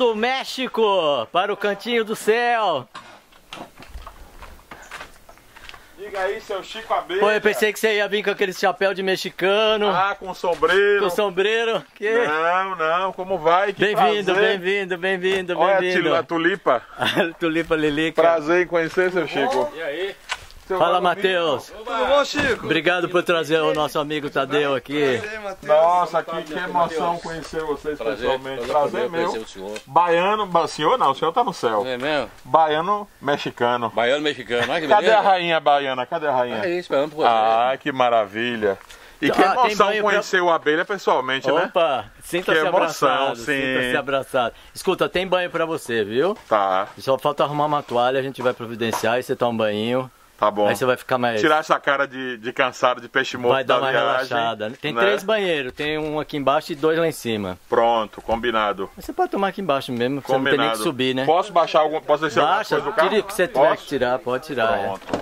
Do México para o cantinho do céu. Diga aí, seu Chico Abelha. Pô, eu pensei que você ia vir com aquele chapéu de mexicano, Ah, com sombreiro. com sombreiro. Que... Não, não, como vai? Que Bem-vindo, prazer. bem-vindo, bem-vindo, Olha a bem-vindo. til- a tulipa. Tulipa Lilica. Prazer em conhecer, seu Chico. E aí? Seu Fala. Matheus. Tudo bom, Chico? Obrigado por trazer o nosso amigo Tadeu aqui. Nossa, que, que emoção conhecer vocês pessoalmente. Prazer meu. conhecer o senhor. Baiano, ba- senhor não, o senhor tá no céu. É mesmo? Baiano mexicano. Baiano mexicano, olha que Cadê beleza. a rainha baiana? Cadê a rainha? É isso, esperando por você. Ah, que maravilha. E que Ah, tem emoção banho pra- conhecer o Abelha pessoalmente, né? Opa, sinta-se Que abraçado, sinta-se abraçado. Escuta, tem banho pra você, viu? Tá, Só falta arrumar uma toalha, a gente vai providenciar e você toma um banho. Tá bom. Aí você vai ficar mais... Tirar essa cara de, de cansado de peixe morto Vai dar da uma viagem, relaxada. Tem né? três banheiros, tem um aqui embaixo e dois lá em cima. Pronto, combinado. Você pode tomar aqui embaixo mesmo, você não Combinado. tem nem que subir, né? Posso baixar alguma, posso descer Baixa, alguma coisa do carro? que você tiver Posso? que tirar, pode tirar. é. Pronto.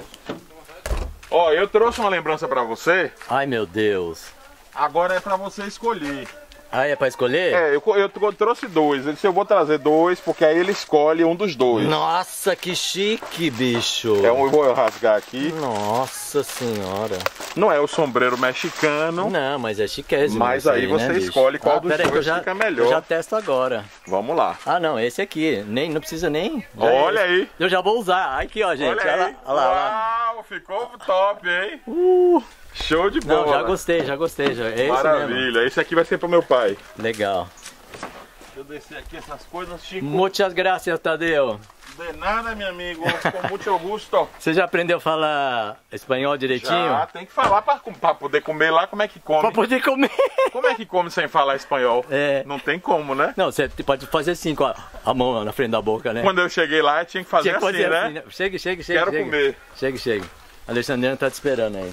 Ó, eu trouxe uma lembrança pra você. Ai meu Deus. Agora é pra você escolher. Ah, é pra escolher? É, eu, eu tro- trouxe dois. Ele disse, eu vou trazer dois, porque aí ele escolhe um dos dois. Nossa, que chique, bicho. É um, eu vou rasgar aqui. Nossa senhora. Não é o sombreiro mexicano. Não, mas é chiquésimo. Mas isso aí você né, bicho? escolhe qual ah, dos aí dois eu já, fica melhor. Eu já testo agora. Vamos lá. Ah, não, esse aqui. Nem, não precisa nem. Já Olha é aí. Eu já vou usar. Aqui, ó, gente. Olha Olha, aí. lá, olha lá, olha lá. Uau, ficou top, hein? Uh, Show de bola. não, já gostei, já gostei. Já. É. Maravilha. Esse aqui vai ser pro meu pai. Legal. Deixa eu descer aqui essas coisas, Chico. Muitas graças, Tadeu. De nada, meu amigo. Com muito gosto. Você já aprendeu a falar espanhol direitinho? Já tem que falar pra, pra poder comer lá. Como é que come? Pra poder comer. Como é que come sem falar espanhol? É. Não tem como, né? Não, você pode fazer assim com a, a mão na frente da boca, né? Quando eu cheguei lá, eu tinha que fazer Tinha que assim, fazer né? assim, né? Chegue, chegue, chegue. Quero chegue. comer. Chegue, chegue. Alexandrina tá te esperando aí.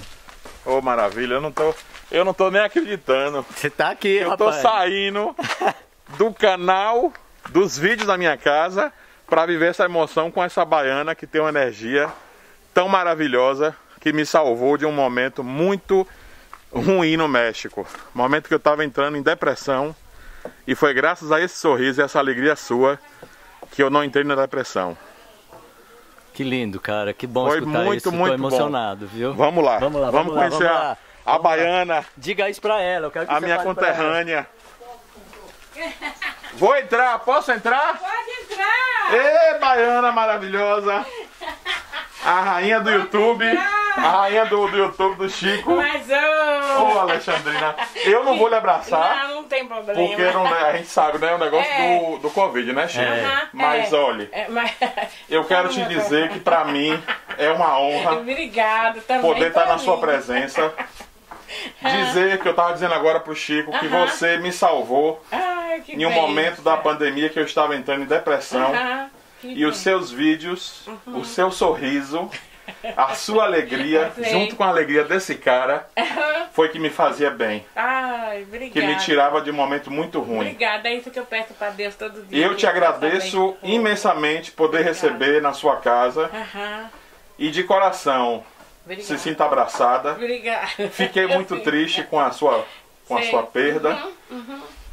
Ô, maravilha. Eu não tô, eu não tô nem acreditando. Você tá aqui, Eu tô rapaz. saindo do canal, dos vídeos da minha casa, pra viver essa emoção com essa baiana que tem uma energia tão maravilhosa que me salvou de um momento muito ruim no México. Momento que eu tava entrando em depressão e foi graças a esse sorriso e essa alegria sua que eu não entrei na depressão. Que lindo, cara. Que bom Foi escutar muito, isso. muito Tô bom. emocionado, viu? Vamos lá, Vamos lá, vamos vamos lá, conhecer vamos a, lá. a Vamos lá. baiana, Diga isso pra ela. Eu quero que a minha conterrânea. Vou entrar, posso entrar? Pode entrar! Ê, baiana maravilhosa! A rainha do YouTube, a rainha do, do YouTube do Chico. Mas Ô, ô! Alexandrina, eu não vou lhe abraçar, Não, não tem problema. porque não, é- a gente sabe, né? O negócio É. do, do Covid, né, Chico? Aham, Mas é. olha, É, mas... eu quero te dizer que pra mim é uma honra Obrigada também. poder estar pra na sua mim. presença. Dizer que eu tava dizendo agora pro Chico que Aham. você me salvou Ai, em um momento da pandemia que eu estava entrando em depressão. Aham, que E os seus vídeos, Uhum. o seu sorriso, a sua alegria, Sim. junto com a alegria desse cara, foi que me fazia bem. Ai, obrigada. Que me tirava de um momento muito ruim. Obrigada, é isso que eu peço pra Deus todo dia. Eu te agradeço imensamente poder receber na sua casa Aham, e de coração obrigada. se sinta abraçada. Obrigada. Fiquei muito triste com a sua, com a sua perda.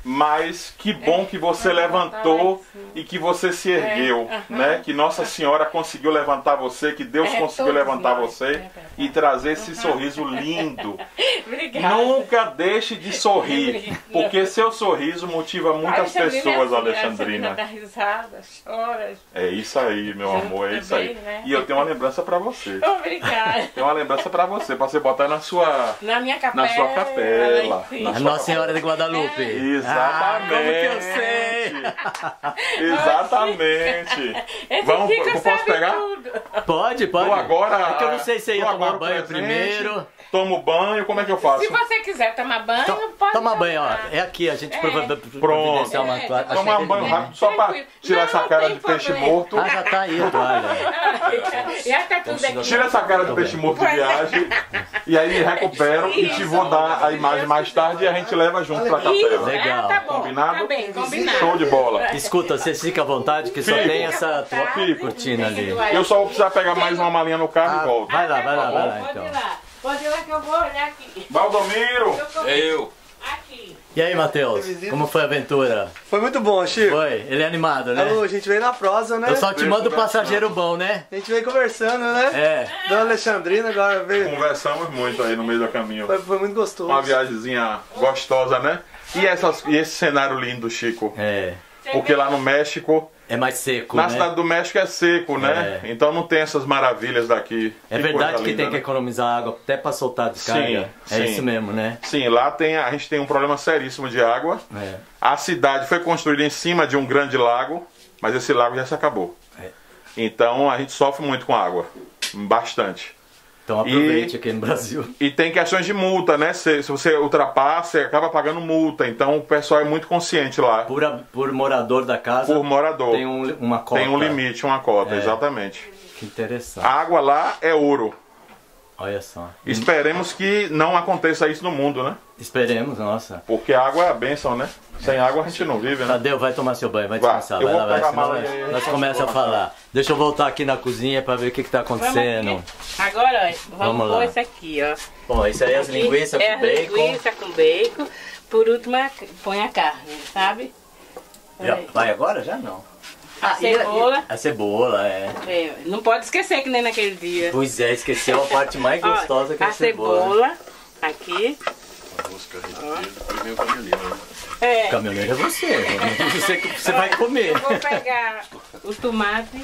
Mas que bom que você levantou e que você se ergueu, É, né? Que Nossa Senhora conseguiu levantar você, que Deus É, conseguiu levantar nós, você é e trazer esse sorriso lindo. Obrigada. Nunca deixe de sorrir, porque seu sorriso motiva muitas Alexandrina é pessoas, Alexandrina. dá risada, chora. É isso aí, meu amor, é isso aí. Né? E eu tenho uma lembrança pra você. Obrigada. Tenho uma lembrança pra você, pra você botar na sua Na minha capela. na sua capela, na A Nossa Senhora de Guadalupe. Exatamente. Ah, como que eu sei? Exatamente. Esse Vamos, eu posso sabe pegar? tudo. Pode, pode. Dou agora. É que eu não sei se você ia tomar banho presente, primeiro. Tomo banho, como é que eu faço? Se você quiser tomar banho, To- pode Toma banho, ó. tomar. É aqui, a gente É. Pronto. uma toalha. Achei Tomar um banho ele- rápido só pra tirar Não, essa não cara de peixe problema. morto. Ah, já tá aí a toalha. Já tá tudo aqui. Tira essa cara de peixe morto de viagem e aí me recupero e te vou dar a imagem mais tarde e a gente leva junto pra capela. Legal. Ah, tá bom. Combinado? Tá bem, combinado. Show de bola. Escuta, você fica à vontade que só Fico. tem essa tua Fico. cortina ali. Eu só vou precisar pegar mais uma malinha no carro Ah, e volto. vai lá, vai lá, vai lá Pode então. ir lá. Pode ir lá que eu vou olhar aqui. Valdomiro! É eu. Aqui. E aí, Matheus? Como foi a aventura? Foi muito bom, Chico. Foi? Ele é animado, né? Alô, a gente veio na prosa, né? Eu só te mando passageiro bom, né? A gente veio conversando, né? É. Dona Alexandrina agora veio. Conversamos muito aí no meio do caminho. Foi, foi muito gostoso. Uma viagemzinha gostosa, né? E, essas, e esse cenário lindo, Chico? É. Porque lá no México, É mais seco, na né? cidade do México é seco, né? É. Então não tem essas maravilhas daqui. É Que verdade que linda, tem que né? economizar água até pra soltar a descarga? Sim, é sim. isso mesmo, né? Sim, lá tem, a gente tem um problema seríssimo de água. É. A cidade foi construída em cima de um grande lago, mas esse lago já se acabou. É. Então a gente sofre muito com água. Bastante. Então aproveite aqui no Brasil. E tem questões de multa, né? Se, se você ultrapassa, você acaba pagando multa. Então o pessoal é muito consciente lá. Por, a- por morador da casa, Por morador. tem um- uma cota. Tem um limite, uma cota, É. exatamente. Que interessante. A água lá é ouro. Olha só. Esperemos que não aconteça isso no mundo, né? Esperemos, nossa. Porque água é a bênção, né? Sem água a gente não vive, né? Tadeu, vai tomar seu banho, vai Vai. descansar. Eu Vai vou lá, vai. Senão nós, aí nós eu começa a falar. Deixa eu voltar aqui na cozinha pra ver o que, que tá Vamos acontecendo. Agora, ó, vamos, Vamos lá. pôr isso aqui, ó. Bom, isso aí é as linguiças é com bacon. linguiça com bacon. Por último, põe a carne, sabe? Já- Vai agora? Já não. A e cebola. A cebola, é. É, não pode esquecer que nem naquele dia. Pois é, esqueceu a parte mais Ó, gostosa que é a a cebola. cebola aqui. É, Caminhoneiro é você. Você, você vai comer. eu vou pegar o tomate.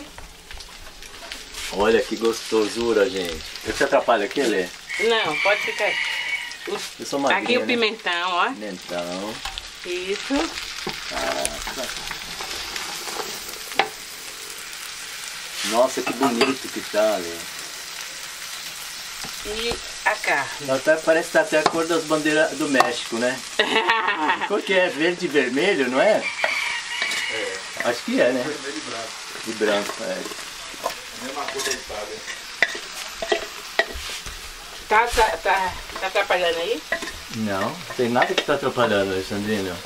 Olha que gostosura, gente. Eu te atrapalho aqui, Lê? Não, pode ficar aí. Eu sou magrinha, Aqui o né? pimentão, ó. Pimentão. Isso. Nossa, que bonito que tá, Lê. E a carne. Até, parece que tá até a cor das bandeiras do México, né? Cor que é? Verde e vermelho, não é? Acho que é, né? Vermelho e branco. E branco, é. Tá, tá, tá, tá atrapalhando aí? Não, não tem nada que tá atrapalhando, Alexandrino.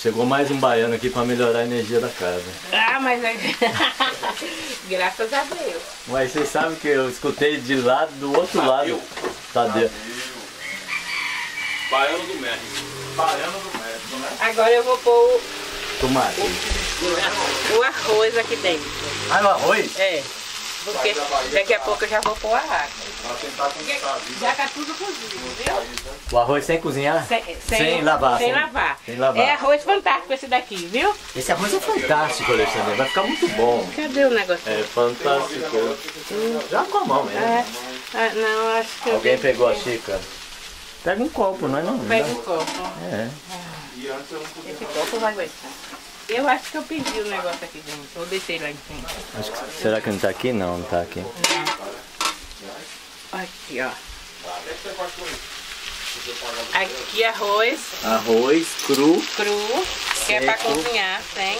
Chegou mais um baiano aqui pra melhorar a energia da casa. Ah, mas. Graças a Deus. Mas vocês sabem que eu escutei de lá do outro lado. Tadeu. Baiano do México. Baiano do México, né? Agora eu vou pôr o, Tomate. o arroz aqui dentro. Ah, no arroz? É. Porque daqui a pouco eu já vou pôr a água. Tentar conquistar? Já tá tudo cozido, viu? O arroz sem cozinhar? Sem, Sem lavar, Sem sem- lavar. sem lavar. É arroz fantástico esse daqui, viu? Esse arroz é fantástico, Alexandre. Vai ficar muito bom. Cadê o negócio? É fantástico. Já com a mão mesmo. É. Ah, não, acho que eu Alguém pegou a xícara? Pega um copo, não é não? pego um copo. É. Esse copo vai aguentar. Eu acho que eu perdi o negócio aqui dentro. Eu deixei lá em cima. Acho que- será que não tá aqui? Não, não tá aqui. Aqui, ó. Aqui arroz Arroz cru, cru, que é pra cozinhar sem.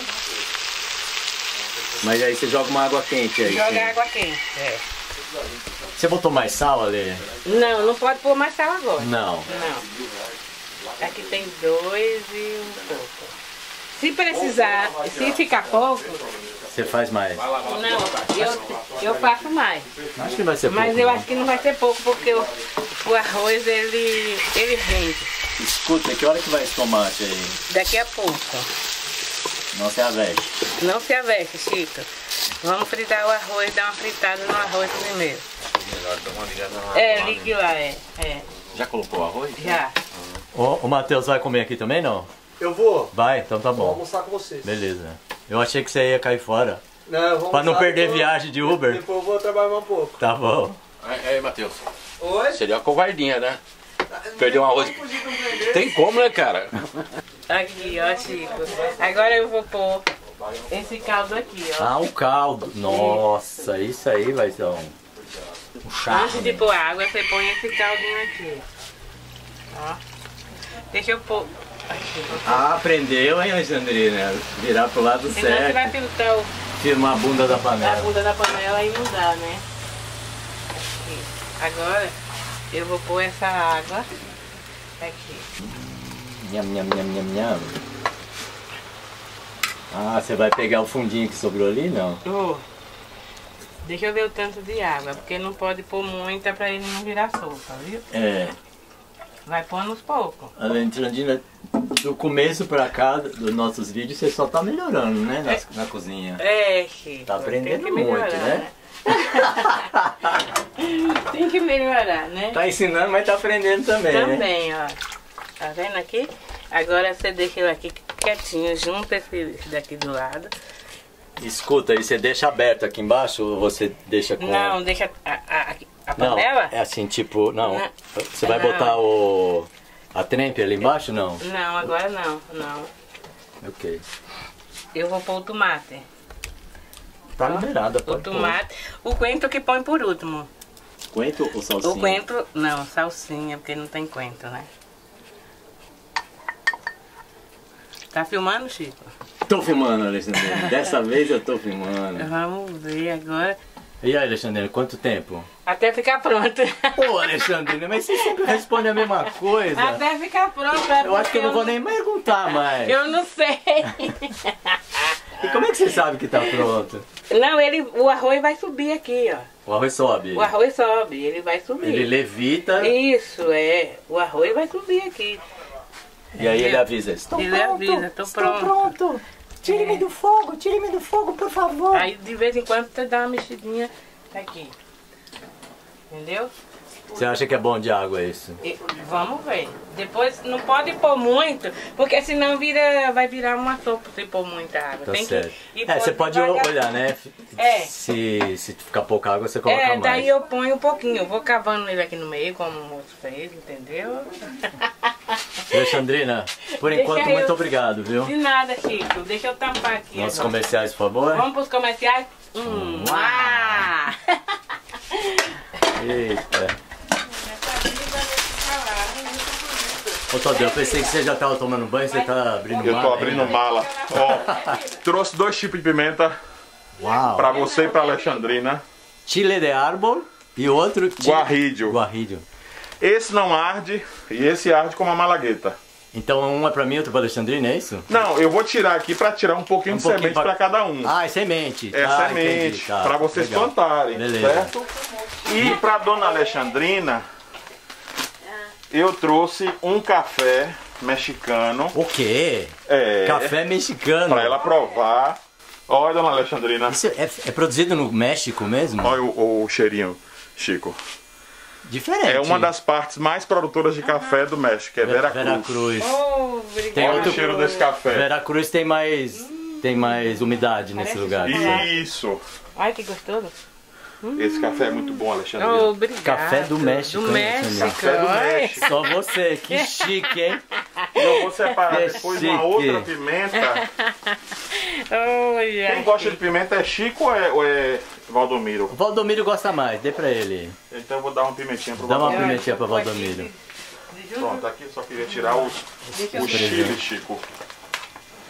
mas aí você joga uma água quente aí. Joga sim. água quente. É. Você botou mais sal, Ale? Não, não pode pôr mais sal agora. Não. Não. Aqui tem dois e um pouco. Se precisar, se ficar pouco, Você faz mais. não, eu, eu faço mais. Acho que vai ser Mas pouco, eu não. acho que não vai ser pouco, porque o, o arroz ele, ele rende. Escuta, que hora que vai esse tomate aí? Daqui a pouco. Não se aveste. Não se aveste, Chico. Vamos fritar o arroz, dar uma fritada no arroz primeiro. É, ligue lá, é. é. Já colocou o arroz? Já. O, o Matheus vai comer aqui também, não? Eu vou, Vai? Então tá vou bom. almoçar com vocês. Beleza. Eu achei que você ia cair fora. Não, vou Pra não perder depois- viagem de Uber. Depois eu vou trabalhar um pouco. Tá bom. Aí, Matheus, Oi? seria uma covardinha, né? Perdeu um arroz. Tem como, né, cara? Aqui, ó, Chico. Agora eu vou pôr esse caldo aqui, ó. Ah, o caldo. Nossa, isso aí vai ser um, um Antes de charme. pôr água, você põe esse caldinho aqui. Ó. Deixa eu pôr. Ah, aprendeu, hein, Alexandrina? Virar pro lado Senão você vai certo. filtrar o- Firmar a bunda da a panela. bunda da panela e não dá, né? Aqui. Agora eu vou pôr essa água aqui. Nham, nham, nham, nham, nham. Ah, você vai pegar o fundinho que sobrou ali, não? Vou. Deixa eu ver o tanto de água, porque não pode pôr muita pra ele não virar sopa, viu? É. Vai pondo aos poucos. Alexandrina, do começo pra cá, dos nossos vídeos, você só tá melhorando, né? Na, na cozinha. É, Chico. Tá aprendendo melhorar, muito, né? tem que melhorar, né? Tá ensinando, mas tá aprendendo também, né? Também, ó. Tá vendo aqui? Agora você deixa ele aqui quietinho, junto esse, esse daqui do lado. Escuta, e você deixa aberto aqui embaixo ou você deixa com... Não, deixa a, a, a Não, panela? é assim, tipo, não. Não. Você vai Não. botar o... A trempe ali embaixo, não? Não, agora não, não. Ok. Eu vou pôr o tomate. Tá liberada, O pode pôr. tomate. O coentro que põe por último. Coentro ou salsinha? O coentro, não, salsinha, porque não tem coentro, né? Tá filmando, Chico? Tô filmando, Alexandre. Dessa vez eu tô filmando. Vamos ver agora. E aí, Alexandre, quanto tempo? Até ficar pronto. Ô, Alexandre, mas você sempre responde a mesma coisa. Até ficar pronto. é Eu acho que eu não vou nem perguntar mais. Eu não sei. E como é que você sabe que tá pronto? Não, ele, o arroz vai subir aqui, ó. O arroz sobe. O arroz sobe, ele vai subir. Ele levita Isso, é. O arroz vai subir aqui. e aí ele avisa. Estou Ele pronto, avisa, estou pronto." pronto. Tire-me do fogo, tire-me do fogo, por favor. Aí de vez em quando você dá uma mexidinha aqui. Entendeu? Você acha que é bom de água isso? Vamos ver. Depois não pode pôr muito, porque senão vira, vai virar uma sopa se pôr muita água. Tá Tem certo. que É, você pode devagar. olhar, né? É. Se, se ficar pouca água, você coloca É, mais. daí eu ponho um pouquinho. Eu vou cavando ele aqui no meio, como o moço fez, entendeu? Alexandrina, por Deixa enquanto, eu- muito obrigado, viu? De nada, Chico. Deixa eu tampar aqui. Nossos agora. comerciais, por favor. Vamos pros comerciais? Hum, ah! Eita. Ô, Todeu, eu pensei que você já tava tomando banho, você tá abrindo Eu tô mar abrindo ainda. mala. Ó, trouxe dois tipos de pimenta Uau. pra você e pra Alexandrina. Chile de árbol e outro... chile- Guarrídio. Guarrídio. Esse não arde e esse arde como a malagueta. Então um é pra mim, outro pra Alexandrina, é isso? Não, eu vou tirar aqui pra tirar um pouquinho Um de pouquinho semente pra- pra cada um. Ah, é semente. é Tá, semente, entendi, tá. pra vocês Legal. plantarem, Beleza. certo? E pra dona Alexandrina, eu trouxe um café mexicano. O quê? É, Café mexicano. pra ela provar. Olha, dona Alexandrina. Isso é, é produzido no México mesmo? Olha o, o cheirinho, Chico. Diferente. É uma das partes mais produtoras de café do México, é Vera- Veracruz. Veracruz. Oh. Tem Olha o cheiro desse café. Veracruz tem mais tem mais umidade nesse Parece lugar. chocolate. Isso. Ai, que gostoso. Esse café é muito bom, Alexandrina. Oh, obrigada. Café do México, Do México. Café do. México. Só você, que chique, hein? Eu vou separar Que depois chique. uma outra pimenta. Olha. Quem gosta de pimenta é Chico ou é, ou é Valdomiro? O Valdomiro gosta mais, dê pra ele. Então eu vou dar uma pimentinha pro Dá uma Valdomiro. pimentinha pra Valdomiro. Pronto, aqui eu só queria tirar os, os chiles, Chico.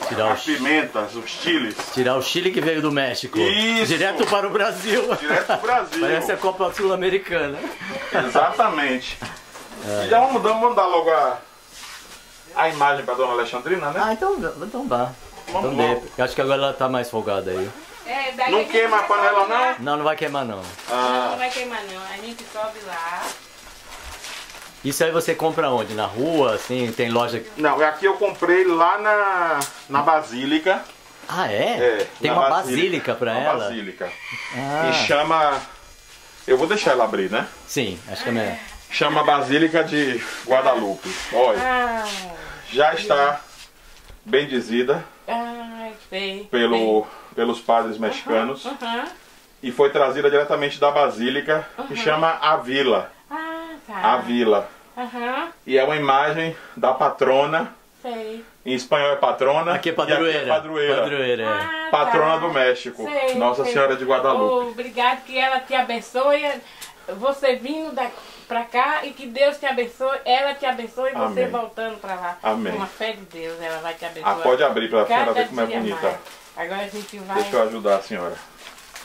Tirar o, As pimentas, os chiles. tirar o Chile que veio do México. Isso. Direto para o Brasil. Direto pro Brasil. Parece a Copa Sul-Americana. Exatamente. Então vamos, vamos dar logo a, a imagem pra dona Alexandrina, né? Ah, então, então vá. Vamos Então logo. dê. Acho que agora ela tá mais folgada aí. É, daí Não queima a panela, não? Não, não vai queimar não. Não Ah, vai queimar não. A gente sobe lá. Isso aí você compra onde? Na rua, assim, tem loja... não, aqui eu comprei lá na, na Basílica. Ah, é? É, tem uma basílica pra uma ela? Basílica. Ah, E chama. Eu vou deixar ela abrir, né? sim, acho que é melhor. Chama Basílica de Guadalupe. Olha, Ah, já está bendizida ai, sei. pelo, pelos padres mexicanos Aham. e foi trazida diretamente da Basílica, que chama A Vila. Ah, A tá. Vila. Aham, E é uma imagem da patrona. sei. Em espanhol é patrona. Aqui é padroeira. aqui é padroeira. Padroeira, é. Ah, Patrona tá. do México. Sei, Nossa sei. Senhora de Guadalupe. Oh, obrigado, que ela te abençoe. Você vindo da, pra cá e que Deus te abençoe, ela te abençoe e você voltando pra lá. Amém. Com a fé de Deus, ela vai te abençoar. Ah, pode abrir pra senhora ver como é bonita. mais. Agora a gente vai Deixa eu ajudar a senhora.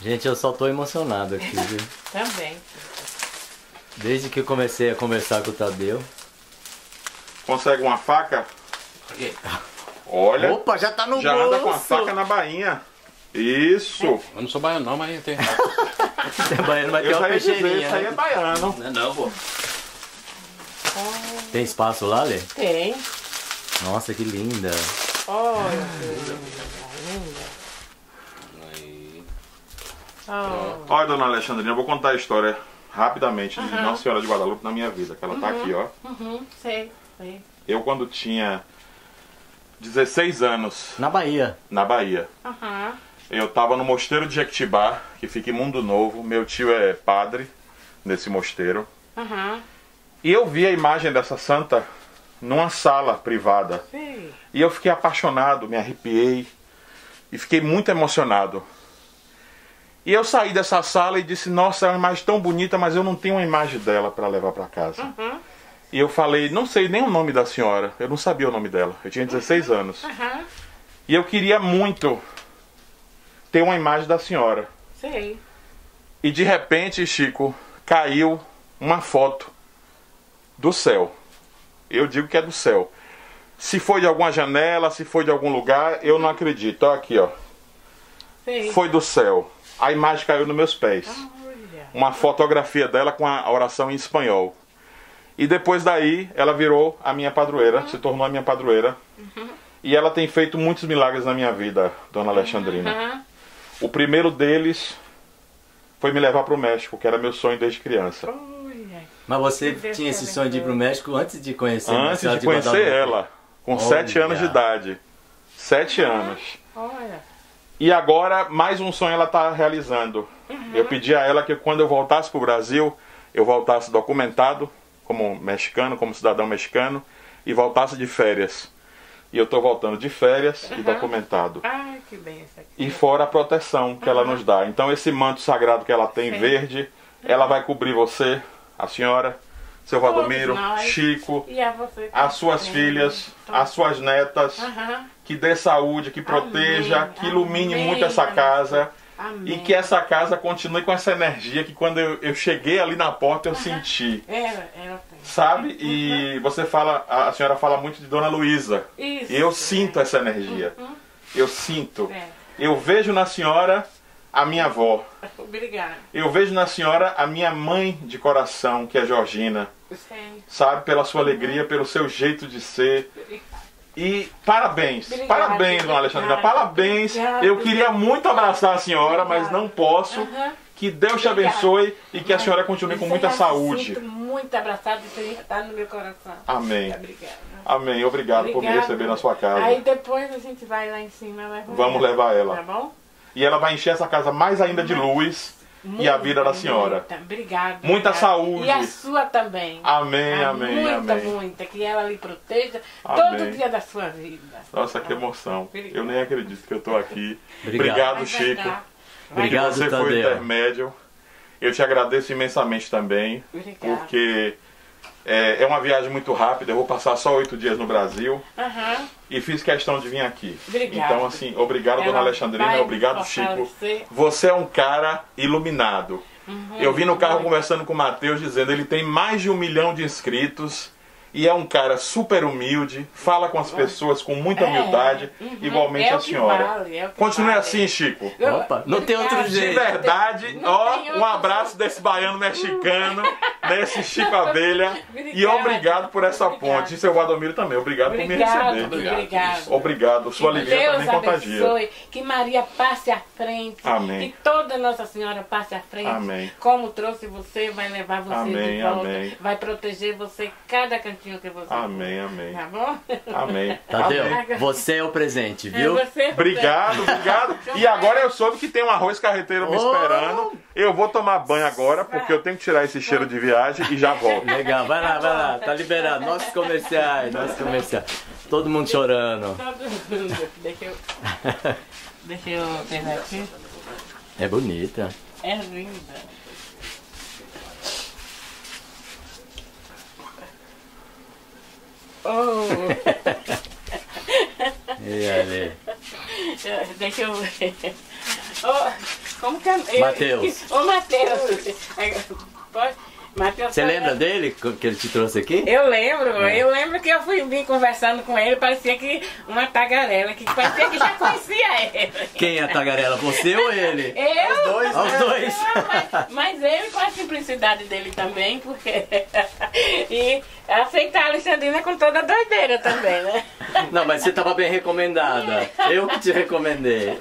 Gente, eu só tô emocionado aqui, viu? também. Desde que eu comecei a conversar com o Tadeu. Consegue uma faca? Olha, Opa, já tá no já bolso! anda com a faca na bainha. Isso. Eu não sou baiano não, mas tem. Tem baiano, mas tem Eu uma já ia dizer, peixeirinha. isso aí é né? baiano. Não é não, pô. Tem espaço lá, Lê? Tem. Nossa, que linda. Olha que linda. linda. Aí. Oh. Olha, dona Alexandrina, eu vou contar a história rapidamente de Nossa Senhora de Guadalupe na minha vida, que ela tá aqui, ó. Uhum, sei, sei. Eu quando tinha 16 anos, Na Bahia. na Bahia, Aham. eu tava no mosteiro de Jequitibá, que fica em Mundo Novo. Meu tio é padre nesse mosteiro. Aham. E eu vi a imagem dessa santa numa sala privada. Sei. E eu fiquei apaixonado, me arrepiei e fiquei muito emocionado. E eu saí dessa sala e disse: Nossa, é uma imagem tão bonita, mas eu não tenho uma imagem dela para levar para casa. Uhum. E eu falei: Não sei nem o nome da senhora. Eu não sabia o nome dela. Eu tinha 16 anos. Aham. E eu queria muito ter uma imagem da senhora. Sei. E de repente, Chico, caiu uma foto do céu. Eu digo que é do céu. Se foi de alguma janela, se foi de algum lugar, eu não acredito. Olha aqui, ó. Sei. Foi do céu. A imagem caiu nos meus pés. Uma fotografia dela com a oração em espanhol. E depois daí, ela virou a minha padroeira, se tornou a minha padroeira. E ela tem feito muitos milagres na minha vida, dona Alexandrina. Aham. O primeiro deles foi me levar para o México, que era meu sonho desde criança. Mas você tinha esse sonho de ir pro México antes de conhecer a Antes de conhecer ela, com Olha. sete anos de idade. Sete anos. Olha. E agora, mais um sonho ela está realizando. Eu pedi a ela que quando eu voltasse para o Brasil, eu voltasse documentado, como mexicano, como cidadão mexicano, e voltasse de férias. E eu estou voltando de férias e documentado. Ai, que benção. E fora a proteção que ela nos dá. Então, esse manto sagrado que ela tem Sim. verde, ela vai cobrir você, a senhora, seu Valdomiro, nós. Chico, E as suas filhas, Todos. as suas netas. Aham. Que dê saúde, que proteja, Amém, que ilumine amém, muito essa casa Amém. e que essa casa continue com essa energia que quando eu, eu cheguei ali na porta eu senti, ela tem. sabe? E você fala, a senhora fala muito de Dona Luísa. Isso. E eu sinto essa energia. Eu sinto. É. Eu vejo na senhora a minha avó. Obrigada. Eu vejo na senhora a minha mãe de coração, que é Georgina. Sim. Sabe? Pela sua alegria, pelo seu jeito de ser. E parabéns, Obrigada, parabéns, dona Alexandrina, parabéns. obrigada. Eu queria muito abraçar a senhora, mas não posso. Aham. Que Deus te Obrigada. abençoe e que a senhora continue com muita saúde. Sinto muito abraçada e você está no meu coração. Amém. Obrigada. Amém. Obrigado por me receber na sua casa. Aí depois a gente vai lá em cima. Vamos levar ela. Tá bom? E ela vai encher essa casa mais ainda de luz e a vida da senhora. Muita, obrigada. Muita saúde. E a sua também. Amém, Ah, amém, muita, amém. muita. Que ela lhe proteja Amém. todo dia da sua vida. Nossa, que emoção. Obrigada. Eu nem acredito que eu tô aqui. Obrigado. Obrigado, Chico. Obrigado, você foi Tadeu. intermédio. Eu te agradeço imensamente também, Obrigada. porque é, é uma viagem muito rápida. Eu vou passar só oito dias no Brasil Aham. e fiz questão de vir aqui. Obrigada. Então, assim, obrigado, Ela dona Alexandrina, obrigado, Chico. fortalecer. Você é um cara iluminado. Uhum. Eu vim no carro conversando com o Matheus dizendo ele tem mais de um milhão de inscritos e é um cara super humilde, fala com as pessoas com muita É, humildade, uhum. igualmente É a senhora. vale, é Continue vale. assim, Chico. Eu- Opa, não tem outro Obrigada. De jeito. verdade, Não ó, um abraço desse baiano mexicano, desse Chico Abelha. E obrigado por essa Obrigada. ponte. E seu Valdomiro também, obrigado, por me Obrigado, receber. obrigado. Obrigado, sua Que alegria Deus também contagia. abençoe, que Maria passe à frente, Amém. que toda Nossa Senhora passe à frente. Amém. Como trouxe você, vai levar você Amém, de volta, amém. vai proteger você cada cantinho que você Amém, amém. Tá bom? Amém. Tadeu, Amém. você é o presente, viu? É você, Obrigado, obrigado. E agora eu soube que tem um arroz carreteiro me Oh! esperando. Eu vou tomar banho agora, porque eu tenho que tirar esse cheiro de viagem e já volto. Legal, vai lá, vai lá, tá liberado. Nossos comerciais, nossos comerciais. Todo mundo chorando. Todo mundo. Deixa eu, deixa eu pegar aqui. É bonita. É linda. Oh, E ali. deixa eu ver. Oh, como que é? eu- Mateus. Ô, Matheus. Pode? Matheus. Você lembra dele que ele te trouxe aqui? Eu lembro, eu lembro que eu fui vim conversando com ele, parecia que uma tagarela, que parecia que já conhecia ele. Quem é a tagarela? Você ou ele? Eu? Os dois, Os dois. Mas, mas ele com a simplicidade dele também, porque. e Aceitar a Alexandrina com toda a doideira também, né? Não, mas você tava bem recomendada. Eu que te recomendei.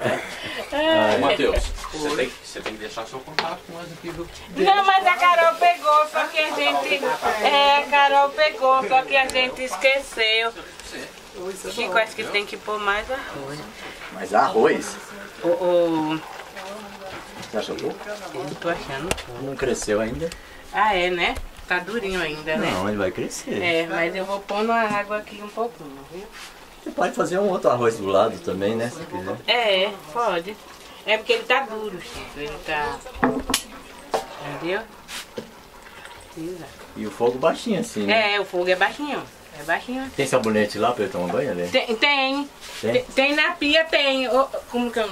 Ô, Matheus, você tem, você tem que deixar seu contato com nós aqui, viu? Não, mas a Carol pegou, só que a gente. É, a Carol pegou, só que a gente esqueceu. Chico, acho que tem que pôr mais arroz. Mas arroz? O, o, Você acha pouco? eu tô achando. Não cresceu ainda? Ah, é, né? Tá durinho ainda, né? Não, ele vai crescer. É, mas eu vou pôr na água aqui um pouquinho, viu? Você pode fazer um outro arroz do lado também, né? Se quiser. É, pode. É porque ele tá duro, Chico. Ele tá. Entendeu? Precisa. E o fogo baixinho assim, né? É, o fogo é baixinho. É baixinho. Tem sabonete lá pra eu tomar banho ali? Tem, tem. Tem? Tem, na pia, tem. Ô, como que eu.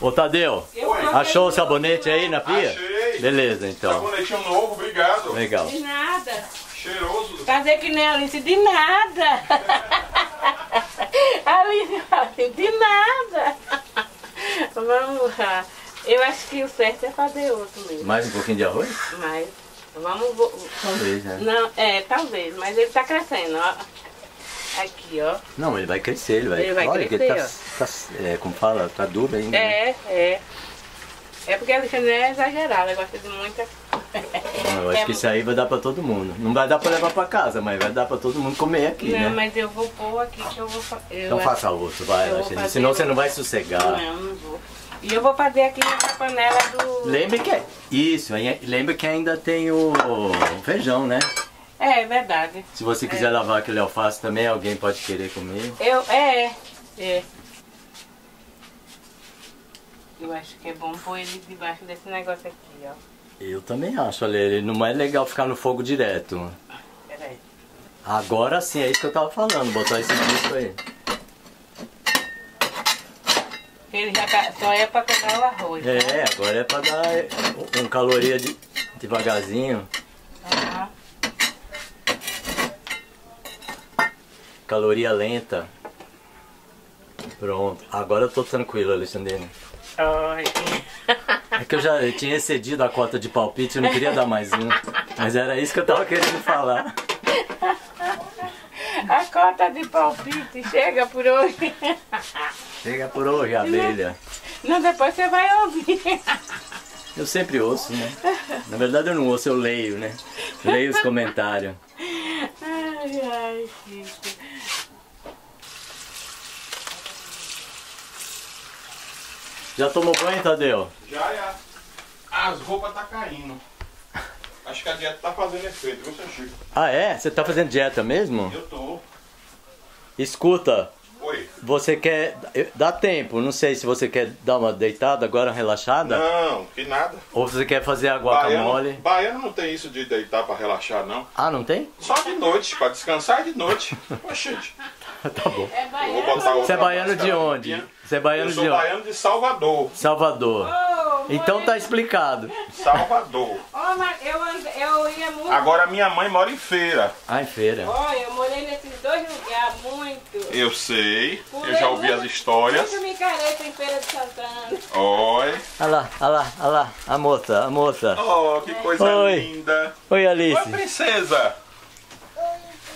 Ô Tadeu, achou o sabonete aí na pia? Achei. Beleza, então. Sabonetinho novo, obrigado. Legal. De nada. Cheiroso. Fazer que nem a Alice, de nada. Alice, Alice, de nada. Vamos lá. Eu acho que o certo é fazer outro mesmo. Mais um pouquinho de arroz? Mas vamos. Talvez, né? Não, é, talvez, mas ele tá crescendo, ó. Aqui, ó. Não, ele vai crescer, ele vai. Ele vai Olha que ele crescer, tá, tá, é, como fala, tá duro ainda. né? É, é. É porque a Alexandre é exagerada, gosta de muita. Não, eu acho que isso aí vai dar pra todo mundo. Não vai dar pra levar pra casa, mas vai dar pra todo mundo comer aqui, Não, né? mas eu vou pôr aqui que eu vou fa- eu Então faça outro, vai, Alexandre. fazer Senão você não vai sossegar. Não, não vou. E eu vou fazer aqui nessa panela do. Lembre que é. Isso, lembre que ainda tem o feijão, né? É, é verdade. Se você quiser lavar aquele alface também, alguém pode querer comer. Eu, é, é. Eu acho que é bom pôr ele debaixo desse negócio aqui, ó. Eu também acho, olha, ele não é legal ficar no fogo direto. Peraí. Agora sim, é isso que eu tava falando, botar esse disco aí. Ele já só é pra pegar o arroz. né? É, agora é pra dar um caloria de, devagarzinho. Aham. Caloria lenta. Pronto. Agora eu tô tranquilo, Alexandrina. Ai. É que eu já eu tinha excedido a cota de palpite, eu não queria dar mais um. Mas era isso que eu tava querendo falar. A cota de palpite chega por hoje. Chega por hoje, abelha. Não, depois você vai ouvir. Eu sempre ouço, né? Na verdade eu não ouço, eu leio, né? Leio os comentários. Ai, ai, Chico. Já tomou banho, Tadeu? Já, já. As roupas tá caindo. Acho que a dieta tá fazendo efeito, viu, seu Chico? Ah, é? Você tá fazendo dieta mesmo? Eu tô. Escuta, Oi. você quer. Dá tempo, não sei se você quer dar uma deitada agora, relaxada? Não, que nada. Ou você quer fazer a guacamole? Baiano, baiano não tem isso de deitar pra relaxar, não. Ah, não tem? Só de noite, pra descansar de noite. Oxente. tá bom. É baiano. Você é baiano de onde? limpinha. Você é baiano Eu sou de onde? baiano de Salvador. Salvador. Então tá explicado. Salvador. Ó, mas eu, eu ia muito. Agora minha mãe mora em feira. Ai, feira. Olha, eu morei nesses dois lugares muito. Eu sei. Eu já ouvi as histórias. Muito micareta em Feira de Santana. Oi. Olha lá, olha lá, olha lá. A moça, a moça. Oh, que coisa Oi. linda. Oi, Oi, Alice. princesa.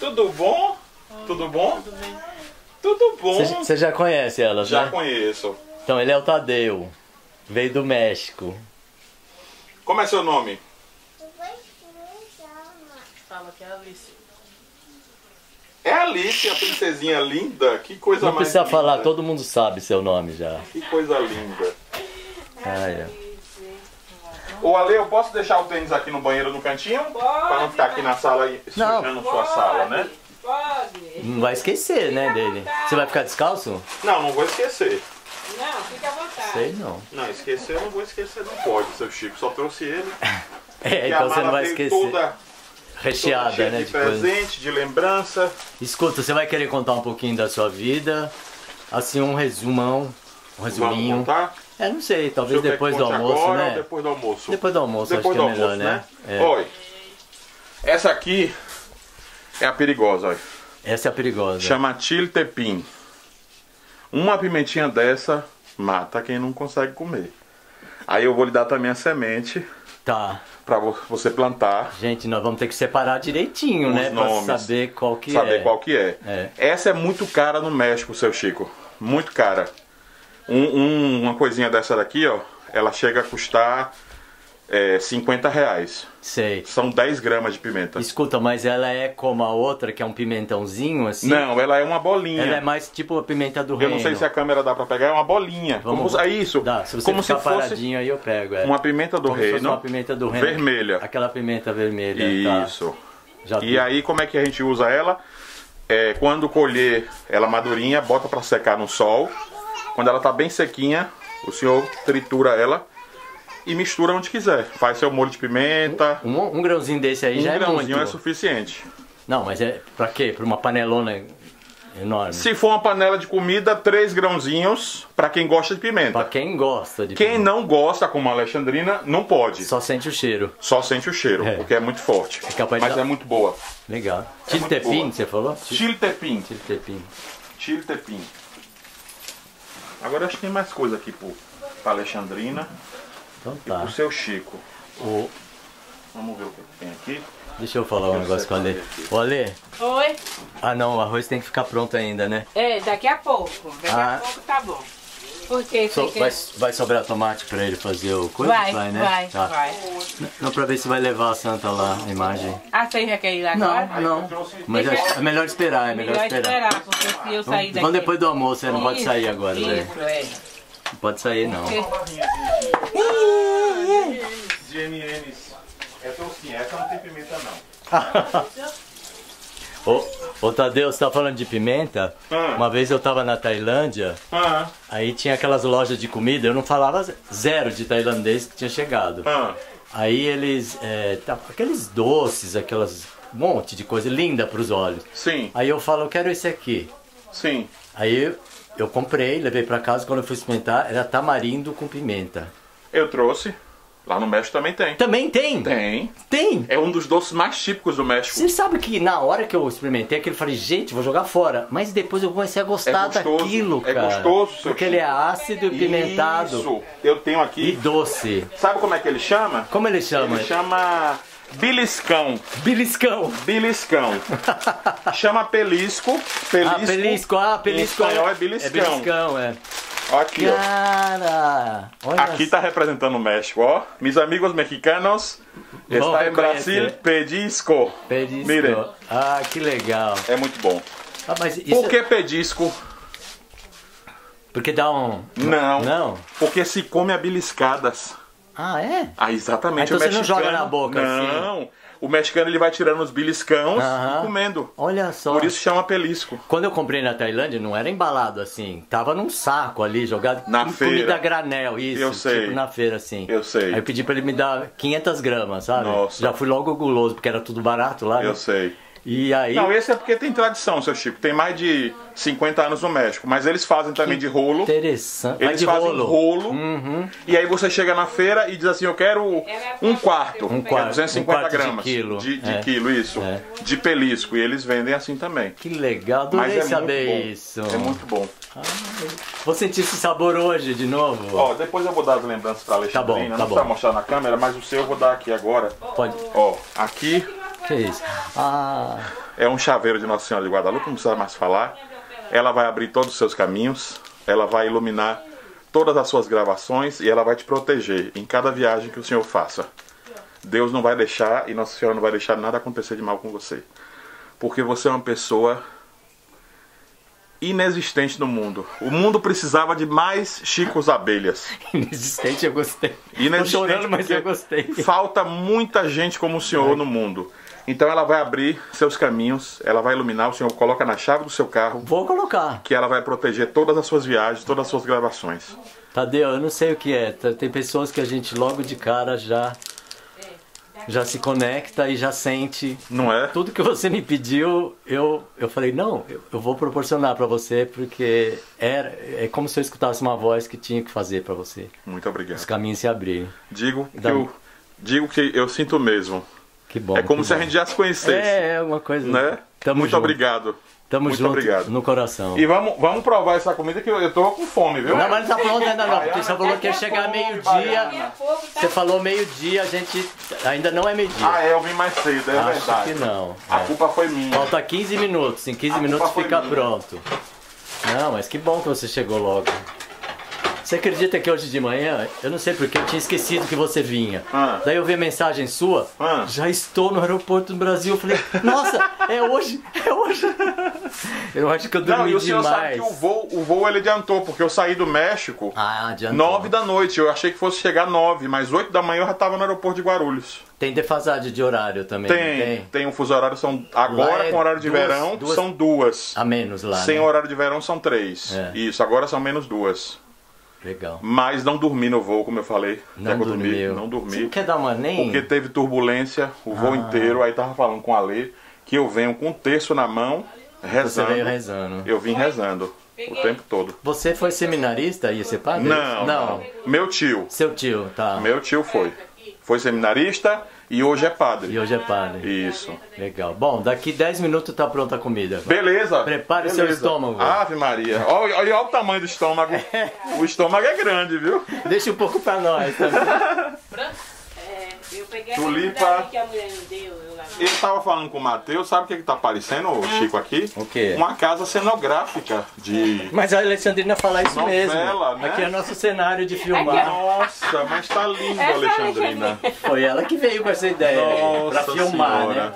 Tudo bom? Tudo bom? Tudo bom. Você já conhece elas, Já né? conheço. Então, ele é o Tadeu. Veio do México. Como é seu nome? Fala que é a Alice. É Alice, a princesinha linda. Que coisa Não mais precisa linda. falar, todo mundo sabe seu nome já. Que coisa linda. Ai, é. Ô Ale, eu posso deixar o tênis aqui no banheiro no cantinho? Pra não ficar aqui na sala Não. sujando sua sala, né? Pode. Não vai esquecer, né, dele. Você vai ficar descalço? Não, não vou esquecer. Não, fica à vontade. Sei não. Não, esquecer eu não vou esquecer, não pode, seu Chico. Só trouxe ele. É, E então você não vai esquecer. Toda, toda Recheada, cheia né, de de coisa. presente, de lembrança. Escuta, você vai querer contar um pouquinho da sua vida? Assim, um resumão, um Vamos resuminho. contar? É, não sei, talvez ver depois do almoço, agora né? ou depois do almoço? Depois do almoço, Depois acho do que é almoço, melhor, né? É. Oi. Essa aqui é a perigosa, olha. Essa é a perigosa. Chama tiltepim. Uma pimentinha dessa mata quem não consegue comer. Aí eu vou lhe dar também a semente Tá. pra vo- você plantar. Gente, nós vamos ter que separar direitinho, né? nomes. Pra saber qual que saber é. qual que é. É. Essa é muito cara no México, seu Chico. Muito cara. Um- um- uma coisinha dessa daqui, ó, ela chega a custar é, 50 reais. Sei. São 10 gramas de pimenta. Escuta, mas ela é como a outra, que é um pimentãozinho, assim? Não, ela é uma bolinha. Ela é mais tipo a pimenta do Eu reino. não sei se a câmera dá pra pegar, é uma bolinha. Vamos- Como, é isso. Dá, se você como ficar se fosse paradinho aí eu pego. É. uma pimenta do como se reino. uma pimenta do reino. vermelha. Aquela pimenta vermelha. tá. Isso. Já E aí, como é que a gente usa ela? É, quando colher ela madurinha, bota pra secar no sol. Quando ela tá bem sequinha, o senhor tritura ela e mistura onde quiser. Faz seu molho de pimenta. Um, um grãozinho desse aí Um já é grãozinho muito. é suficiente. Não, mas é pra quê? Pra uma panelona enorme. Se for uma panela de comida, três grãozinhos pra quem gosta de Pra pimenta. quem gosta de Quem pimenta. não gosta, como a Alexandrina, não pode. Só sente o cheiro. Só sente o cheiro, É. porque é muito forte. de Mas dar- é muito boa. Legal. É Tiltepim, boa. você falou? Chiltepim. Tiltepim. Chiltepim. Agora acho que tem mais coisa aqui pro, pra Alexandrina Então e tá. pro seu Chico. O- Vamos ver o que tem aqui. Deixa eu falar um negócio com o Ale. Ô Ale, Oi? ah não, o arroz tem que ficar pronto ainda, né? É, daqui a pouco. Daqui Ah. a pouco tá bom. Porque So- vai, vai sobrar tomate pra ele fazer o coisa? Vai, né? vai, Tá. vai. Não, pra ver se vai levar a santa lá, a imagem. Ah, você já quer ir lá Não, agora? não. Mas é, é melhor esperar, é melhor, Melhor esperar. esperar, porque se eu sair daqui... Vamos depois do almoço, você não pode Isso, sair agora, né? Isso, é. Não pode sair não. GNNs. Essa é não tem pimenta não. Ô, ô Tadeu, você tá falando de pimenta? Ah. Uma vez eu tava na Tailândia, Ah, aí tinha aquelas lojas de comida, eu não falava zero de tailandês que tinha chegado. ah. Aí eles, é, tá- aqueles doces, aquelas um monte de coisa linda pros olhos. Sim, Aí eu falo, eu quero esse aqui. sim. Aí eu, comprei, levei pra casa, quando eu fui experimentar, era tamarindo com pimenta. Eu trouxe. Lá no México também tem. Também tem? Tem. Tem! É um dos doces mais típicos do México. Você sabe que na hora que eu experimentei aquilo, eu falei, gente, vou jogar fora. Mas depois eu comecei a gostar É gostoso, daquilo, é cara. gostoso, seu Porque ele é ácido e pimentado. Isso. Eu tenho E aqui. doce. Sabe como é que ele chama? Como ele chama? Ele chama beliscão. Beliscão. Beliscão. Chama pelisco. Pelisco. Ah, pelisco, ah, pelisco. Em espanhol é É beliscão. beliscão, é. Aqui, ó. Cara, olha Aqui tá representando o México, ó. Mis amigos mexicanos. Vão Está em. Brasil, pedisco. Pelisco. Miren. Ah, que legal. É muito bom. Ah, mas isso Por que pedisco? Porque dá um... Não. Não? Porque se come a beliscadas. Ah, é? Ah, exatamente. Ah, então o você não mexicano... joga na boca, Não. O mexicano ele vai tirando os beliscãos Aham. e comendo. Olha só. Por isso chama pelisco. Quando eu comprei na Tailândia, não era embalado assim. Tava num saco ali, jogado Na com feira. comida granel, isso. Eu sei. Tipo na feira, assim. Eu sei. Aí eu pedi pra ele me dar 500 gramas, sabe? Nossa. Já fui logo guloso, porque era tudo barato lá, né? Eu sei. E aí... Não, esse é porque tem tradição, seu Chico. Tem mais de 50 anos no México. Mas eles fazem também de rolo. Interessante. Mas Eles de fazem rolo. rolo. Uhum. E aí você chega na feira e diz assim, eu quero um quarto. Um que é quarto, 250 um quarto de gramas. quilo. De, de É. quilo, isso. É. De pelisco. E eles vendem assim também. Que legal, Mas adorei é saber muito bom. isso. É muito bom. Vou sentir esse sabor hoje de novo. Ó, depois eu vou dar as lembranças pra Alexandrina. Tá bom, tá Não bom. precisa mostrar na câmera, mas o seu eu vou dar aqui agora. Pode. Ó, aqui Que é isso? Ah, é um chaveiro de Nossa Senhora de Guadalupe, não precisa mais falar. Ela vai abrir todos os seus caminhos, ela vai iluminar todas as suas gravações e ela vai te proteger em cada viagem que o Senhor faça. Deus não vai deixar e Nossa Senhora não vai deixar nada acontecer de mal com você. Porque você é uma pessoa inexistente no mundo. O mundo precisava de mais Chicos Abelhas. inexistente, eu gostei. Tô Inexistente chorando, mas eu gostei. Falta muita gente como o Senhor no mundo. Então ela vai abrir seus caminhos, ela vai iluminar, o Senhor coloca na chave do seu carro, Vou colocar. que ela vai proteger todas as suas viagens, todas as suas gravações. Tadeu, eu não sei o que é. Tem pessoas que a gente logo de cara já já se conecta e já sente. Não é? Tudo que você me pediu, eu, eu falei, não, eu, eu vou proporcionar pra você, porque era, é como se eu escutasse uma voz que tinha que fazer pra você. Muito Os obrigado. caminhos se abrirem. Digo que eu, digo que eu sinto mesmo. Que bom. É como se a bom. gente já se conhecesse, É, é uma coisa. né? Tamo Muito junto. obrigado. Tamo Muito junto obrigado. no coração. E vamos, vamos provar essa comida que eu, eu tô com fome, viu? Não, mas não tá pronto ainda não, porque você falou que ia chegar meio-dia. Você falou meio-dia, a gente ainda não é meio-dia. Ah, é, eu vim mais cedo, é Acho verdade. que não. A É. culpa foi minha. Falta 15 minutos, em 15 A minutos fica minha. pronto. Não, mas que bom que você chegou logo. Você acredita que hoje de manhã, eu não sei porque eu tinha esquecido que você vinha. Ah. Daí eu vi a mensagem sua, Ah. já estou no aeroporto do Brasil. Eu falei, nossa, é hoje, é hoje. Eu acho que eu dormi Não, e o senhor sabe demais. que o voo, o voo ele adiantou, porque eu saí do México Ah, adiantou. 9 da noite. Eu achei que fosse chegar 9, mas 8 da manhã eu já estava no aeroporto de Guarulhos. Tem defasagem de horário também, não Tem, tem, um fuso horário, são agora é com horário de duas- verão duas- são duas. A menos lá, Sem né? horário de verão são três. É. Isso, agora são menos duas. Legal. Mas não dormi no voo, como eu falei. Não eu dormi, dormiu. Não Você dormi. não quer dar uma nem... Porque teve turbulência o voo Ah. inteiro. Aí tava falando com a Lê que eu venho com um terço na mão, Você rezando. veio rezando. Eu vim rezando o tempo todo. Você foi seminarista e ia ser padre? Não, Não. Meu tio. Seu tio, tá. Meu tio foi. Foi seminarista e hoje é padre. E hoje é padre. Isso. Legal. Bom, daqui 10 minutos tá pronta a comida. Beleza. Prepare seu beleza. estômago. Ave Maria. Olha, olha o tamanho do estômago. O estômago é grande, viu? Deixa um pouco pra nós também. É, eu peguei Tulipa. a que a mulher me deu. Eu. Ele tava falando com o Matheus, sabe o que, que tá parecendo, ô Chico, aqui? O quê? Uma casa cenográfica de. Mas a Alexandrina fala isso Novela, mesmo. né? Aqui é nosso cenário de filmar. Nossa, mas tá lindo, Essa Alexandrina. Foi ela que veio com essa ideia. Nossa pra filmar, senhora. né?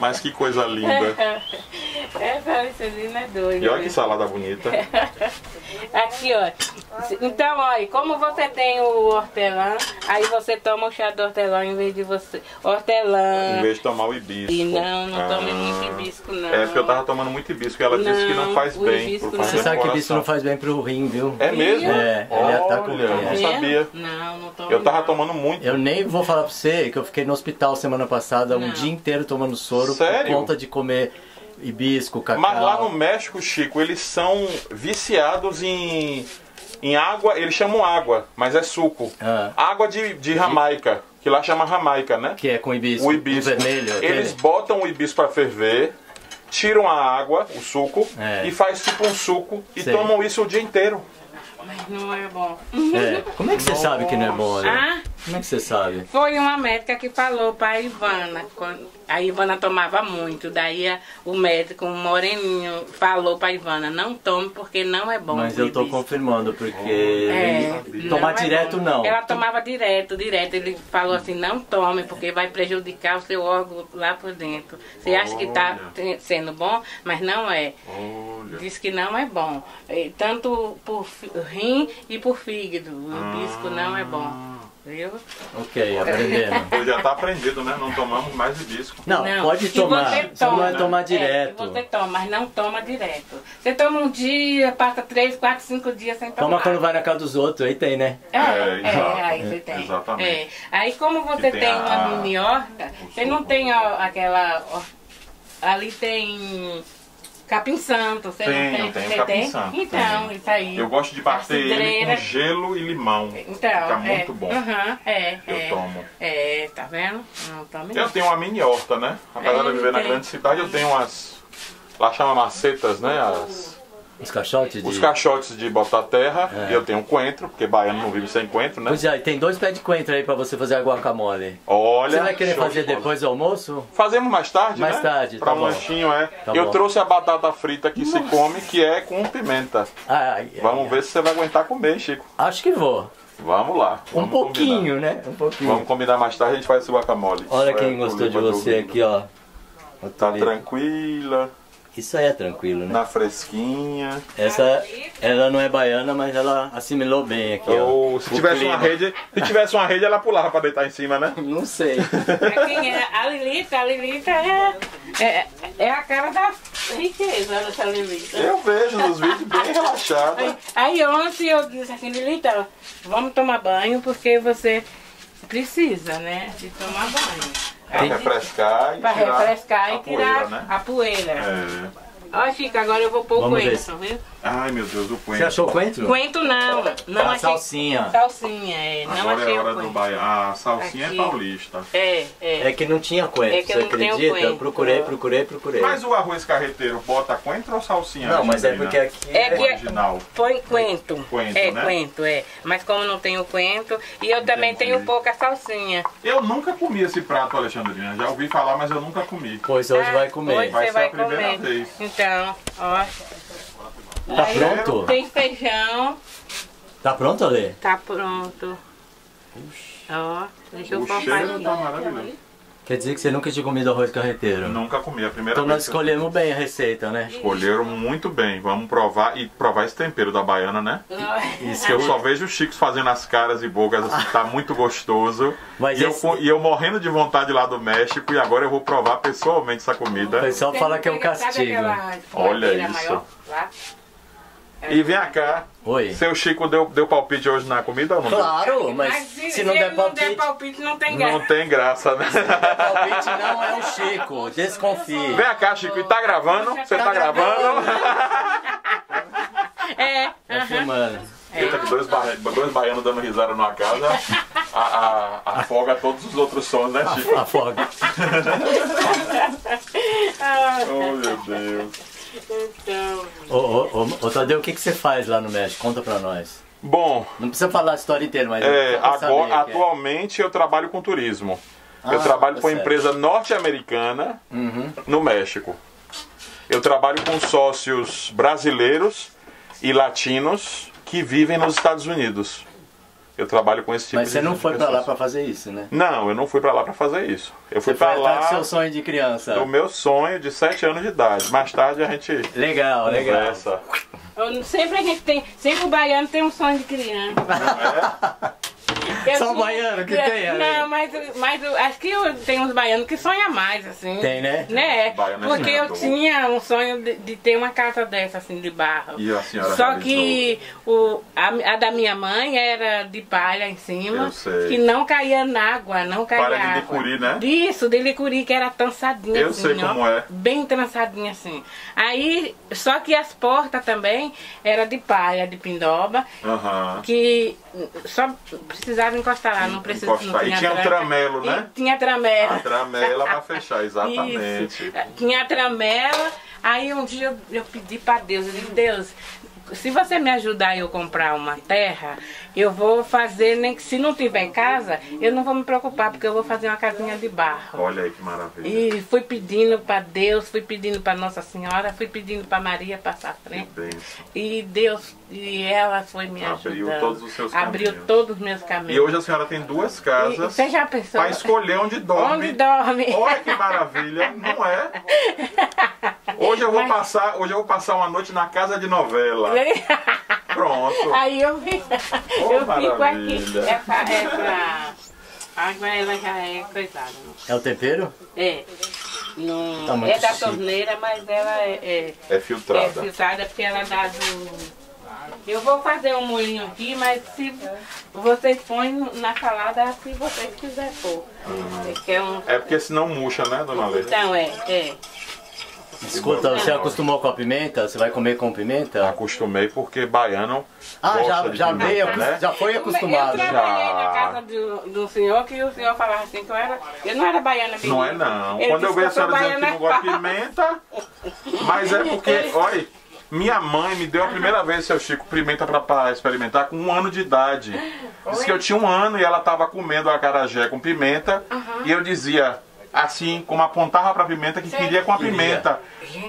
Mas que coisa linda. Essa Alexandrina é doida. E olha que viu? salada bonita. Aqui, ó. Então, olha, como você tem o hortelã, aí você toma o chá do hortelã em vez de você. Hortelã. Em vez de tomar o hibisco. E não, não tome Ah. muito hibisco, não. É porque eu tava tomando muito hibisco e ela disse que não Não, faz o bem. hibisco pro não. Você sabe que isso não faz bem pro rim, viu? É mesmo? É, ele tá com- Olha, eu não sabia. Não, não tome Eu tava não. tomando muito. Eu nem vou falar pra você que eu fiquei no hospital semana passada um dia inteiro tomando soro Sério? por conta de comer hibisco, cacau. Mas lá no México, Chico, eles são viciados em, em água, eles chamam água, mas é suco. Ah. Água de, de Jamaica, que lá chama Jamaica, né? Que é com hibisco, O hibisco. vermelho. aquele. Eles botam o hibisco pra ferver, tiram a água, o suco, É. e faz tipo um suco e Sei. tomam isso o dia inteiro. Mas não é bom. É. Como é que você sabe que não é bom, né? Ah, Como é que você sabe? foi uma médica que falou pra Ivana. A Ivana tomava muito. Daí o médico, um moreninho, falou pra Ivana, não tome porque não é bom. Mas eu tô hibisco." confirmando, porque É, tomar não é direto bom. não. Ela tomava direto, direto. Ele falou assim, não tome, porque vai prejudicar o seu órgão lá por dentro. Você acha que tá te- sendo bom, mas não é. Diz que não é bom. É, Tanto por rim e por fígado. O hibisco não é bom. Viu? Ok, aprendendo. Eu já tá aprendido, né? Não tomamos mais hibisco. Não, pode Se tomar. você Só não é toma, tomar é, direto. se você toma, mas não toma direto. Você toma um dia, passa três, quatro, cinco dias sem tomar. Toma quando vai na casa dos outros, aí tem, né? É, É, é, aí você tem. Exatamente. É. Aí como você Que tem, tem a- uma mini horta, você não tem ó, aquela. ó, ali tem capim santo, você Tenho, não tem? tenho você capim tem? santo, Então, tenho. isso aí. Eu gosto de bater ele com gelo e limão. Então, Fica é. muito bom. Aham, é, Eu é. tomo. É, tá vendo? Não tome Eu tenho uma mini horta, né? Apesar de eu viver na tem. grande cidade, eu tenho umas. Lá chama macetas, né? As, Os caixotes de... os caixotes de botar terra. É. E eu tenho um coentro, porque baiano não vive sem coentro, né? Pois é, tem dois pés de coentro aí pra você fazer a guacamole. Olha. Você vai querer fazer de depois do almoço? Fazemos mais tarde, Mais né? tarde, Pra tá um bom. lanchinho, é. Tá eu bom. trouxe a batata frita que se come, que é com pimenta. Ai, ai, Vamos ai. ver se você vai aguentar comer, Chico. Acho que vou. Vamos lá. Um vamos pouquinho, combinar. né? Um pouquinho. Vamos combinar mais tarde, a gente faz esse guacamole. Olha É, quem gostou de você aqui, ó. Ô, Tá tranquila, Isso aí é tranquilo, né? na fresquinha. Essa, ela não é baiana, mas ela assimilou bem aqui, ó. Ou se O tivesse uma clima. rede, se tivesse uma rede, ela pulava pra deitar em cima, né? Não sei. Quem é? A Lilita, a Lilita é, é, é a cara da riqueza dessa Lilita. Eu vejo nos vídeos bem relaxada. Aí, aí ontem eu disse assim, Lilita, vamos tomar banho porque você precisa, né? De tomar banho. Pra refrescar e Pra tirar refrescar a e tirar poeira, né? a poeira. É. Ó, Chico, agora eu vou pôr o Vamos coentro, viu? Ai meu Deus, o coentro. Você achou coentro? Coentro não. Não Ah, achei. salsinha. Salsinha, é. Não Agora achei é o hora do coentro. baiano. A salsinha Aqui. é paulista. É, é. É que não tinha coentro, É que você não o acredita? coentro. Eu procurei, procurei, procurei. Mas o arroz carreteiro bota coentro ou salsinha? Não, mas é porque aqui... É que- Original. Põe coentro. Coentro, é, né? coentro, é. Mas como não tem o coentro, e eu também tenho pouca salsinha. Eu nunca comi esse prato, Alexandrina. Já ouvi falar, mas eu nunca comi. Pois hoje Ah, vai comer. Hoje Vai ser a vai primeira comer. vez. Então, ó. Tá Aí pronto? Tem feijão. Tá pronto, Alê? Tá pronto. Ó, deixa eu O colocar cheiro aqui. tá maravilhoso. Quer dizer que você nunca tinha comido arroz carreteiro? Nunca comi, a primeira Então nós vez. que eu- escolhemos bem a receita, né? Escolheram muito bem. Vamos provar e provar esse tempero da baiana, né? Isso Que eu só vejo os chicos fazendo as caras e bocas assim, tá muito gostoso. Mas e, eu, esse- co- e eu morrendo de vontade lá do México e agora eu vou provar pessoalmente essa comida. O pessoal fala que é um castigo. Olha isso. maior lá? E vem cá, Oi. seu Chico deu, deu palpite hoje na comida ou não? deu? Claro, mas se não der ele não der palpite, palpite, não tem Não graça. tem graça, né? palpite não é o Chico, desconfie. Vem cá, Chico, e tá gravando? Você tá gravando? É, Tá filmando. Eita, que dois, ba- dois baianos dando risada numa casa a, a- afoga todos os outros sons, né, Chico? Afoga. Oh, meu Deus. Ô, ô, ô, Tadeu, o que, que você faz lá no México? Conta pra nós. Bom, Não precisa falar a história inteira, mas... é, agora, é. atualmente eu trabalho com turismo. eu Ah, trabalho tá com uma empresa norte-americana Uhum. no México. Eu trabalho com sócios brasileiros e latinos que vivem nos Estados Unidos. Eu trabalho com esse tipo Mas de você não de foi pra lá pra fazer isso, né? Não, eu não fui pra lá pra fazer isso. Eu fui Você foi pra atrás do lá seu sonho de criança. do meu sonho de 7 anos de idade. Mais tarde a gente Legal, legal. eu- sempre a gente tem, sempre o baiano tem um sonho de criança. Eu Só o tinha- baiano que tem? Não, mas, mas eu acho que eu, tem uns baianos que sonham mais, assim. Tem, né? Né? Baiano é Porque eu tinha um sonho de, de ter uma casa dessa, assim, de barro. E a senhora Só realizou. que o, a, a da minha mãe era de palha em cima, Eu sei. que não caía na água, não caía Palha de água. licuri, né? Isso, de licuri, que era trançadinha Eu assim, sei ó, como é. Bem trançadinha assim. Aí, só que as portas também era de palha, de pindoba, Aham. que só precisava encostar lá, não precisava. Encostar. Não E tinha tinha um tranca. tramelo, né? E tinha tramela. A tramela pra fechar, exatamente. Isso. Tinha tramela, aí um dia eu, eu pedi pra Deus, eu disse, Deus, se você me ajudar eu comprar uma terra, eu vou fazer, nem que se não tiver casa, eu não vou me preocupar, porque eu vou fazer uma casinha de barro. Olha aí que maravilha. E fui pedindo pra Deus, fui pedindo pra Nossa Senhora, fui pedindo pra Maria passar à frente. E Deus, e ela foi me Abriu ajudando. todos os seus Abriu caminhos. todos os meus caminhos. E hoje a senhora tem duas casas você já pensou? pra escolher onde dorme. Onde dorme? Olha que maravilha, não é? Hoje eu vou passar, hoje eu vou passar uma noite na casa de novela. Pronto. Aí eu Oh, eu fico aqui. Essa, essa água ela já é coisada. É o tempero? É. Não, Tá é da chique. torneira, mas ela é, é, É é filtrada. filtrada porque ela dá do. Eu vou fazer um molinho aqui, mas se vocês põem na salada se vocês quiserem pôr. É que é um. É porque senão murcha, né, dona Leite? Então, é, é. Escuta, você acostumou com a pimenta? Você vai comer com pimenta? Acostumei porque baiano Ah, já, já pimenta, veio, né? já foi acostumado. Eu trabalhei Já. na casa do, do senhor que o senhor falava assim que eu era. Eu não era baiana mesmo. Não é não. Ele Quando eu vejo a senhora dizendo que não gosta de pimenta, mas é porque, olha, minha mãe me deu a primeira vez, seu Chico, pimenta pra, pra experimentar com um ano de idade. Disse que eu tinha um ano e ela tava comendo a acarajé com pimenta e eu dizia assim, como apontava pra pimenta que queria com a Queria. pimenta.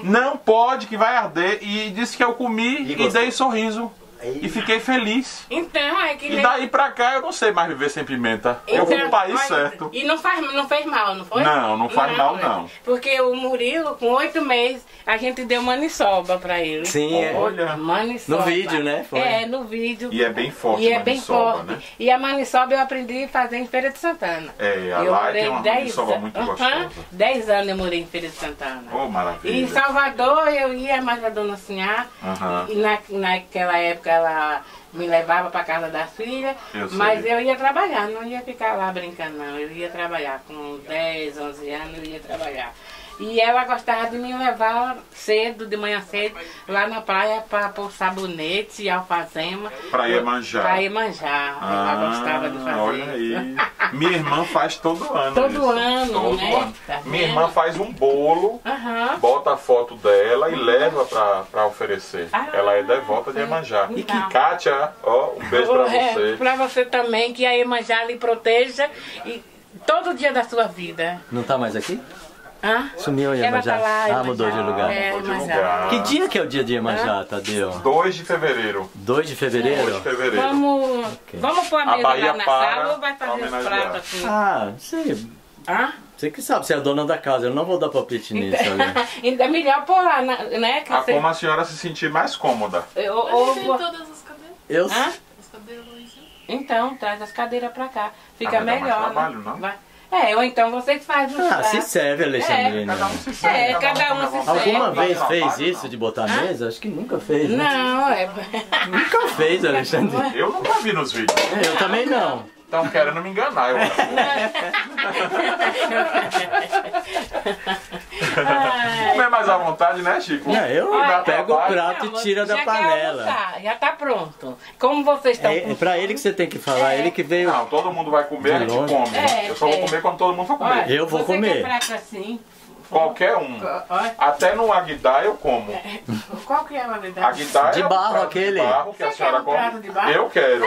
Não pode, que vai arder. E disse que eu comi E e, dei sorriso. E fiquei feliz. Então, é que E nem- daí pra cá eu não sei mais viver sem pimenta. Eu vou pro país olha, certo. E não, faz, não fez mal, não foi? Não, não faz mal, né? não. Porque o Murilo, com oito meses, a gente deu maniçoba pra ele. Sim, é. Olha. Maniçoba. No vídeo, né? Foi. É, no vídeo. E é bem forte E é a bem forte. né? E a maniçoba eu aprendi a fazer em Feira de Santana. É, a eu lá morei tem uma dez maniçoba muito Aham, gostosa. Dez anos eu morei em Feira de Santana. Oh, E em maravilha. Salvador eu ia mais a Dona Sinhá. E na, naquela época ela me levava para casa das filhas. Eu mas eu ia trabalhar, não ia ficar lá brincando não. Eu ia trabalhar com 10, 11 anos, eu ia trabalhar. E ela gostava de me levar cedo, de manhã cedo, lá na praia para pôr sabonete e alfazema. Pra Iemanjá. Pra Iemanjá. ela gostava de fazer. Ah, Olha aí. Minha irmã faz todo ano. Todo isso. ano, Todo né? ano. Tá Minha irmã faz um bolo, Aham. bota a foto dela e leva pra, pra oferecer. Ah, Ela é devota de Iemanjá. E que. Kátia, ó, um beijo pra É, você. pra você também, que a Iemanjá lhe proteja e todo dia da sua vida. Não tá mais aqui? Hã? Sumiu a Iemanjá. tá lá, Ah, Iemanjá. mudou de lugar. É, Mudou de lugar. Que dia que é o dia de Iemanjá, Tadeu? 2 de fevereiro. 2 de 2 fevereiro? de fevereiro. Vamos, vamos pôr a A mesa Bahia lá na para sala ou vai fazer os pratos assim? Ah, sei. Hã? Você que sabe, você é a dona da casa, eu não vou dar palpite nisso. olha. Ainda é melhor pôr lá, na- né? Que Ah, você- como a senhora se sentir mais cômoda. Eu- ou- Tem ou- todas as cadeiras. Eu, Hã? As cadeiras. Então, traz as cadeiras pra cá. Fica Ah, vai dar mais melhor. trabalho, né? não? Vai. É, ou então vocês fazem os Ah, pratos. se serve, Alexandrina. Cada um se serve. É, cada um se serve. Alguma vez fez isso de botar a mesa? Acho que nunca fez. né? Não, é. Nunca fez, Alexandre. Eu nunca vi nos vídeos. Eu também não. Estão querendo me enganar, eu acho. Comer mais à vontade, né, Chico? Não, eu Dá pego o prato e tira da panela. almoçar, já tá pronto. Como vocês estão É, com é pra ele que você tem que falar, É. ele que veio. Não, todo mundo vai comer, a gente come. É, eu só vou é. comer quando todo mundo for comer. Olha, Eu vou você comer. Quer prato assim? Qualquer um. Até no aguidar eu como. qual que é a verdade? Aguidar De é o barro prato aquele. De barro que a senhora quer um prato come. de barro? Eu quero.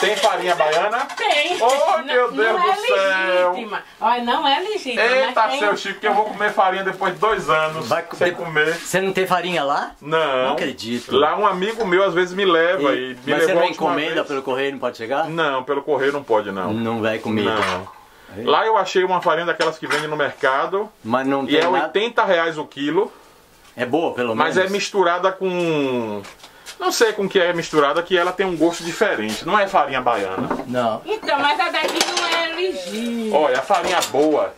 Tem farinha baiana? Tem. Oh, meu Não- Deus não é do céu. Legítima. Olha, não é legítima. Eita, mas tem... seu Chico, que eu vou comer farinha depois de dois anos Vai sem co- comer. Você não tem farinha lá? Não. Não acredito. Lá um amigo meu às vezes me leva e, E- me mas levou você não encomenda vez. pelo correio, não pode chegar? Não, pelo correio não pode não. Não vai comigo. Não. Lá eu achei uma farinha daquelas que vende no mercado Mas não e tem é nada. 80 reais o quilo, É boa, pelo mas menos. é misturada com... Não sei com que é misturada, que ela tem um gosto diferente. Não é farinha baiana. Não. Então, mas a daqui não é legítima. Olha, a farinha boa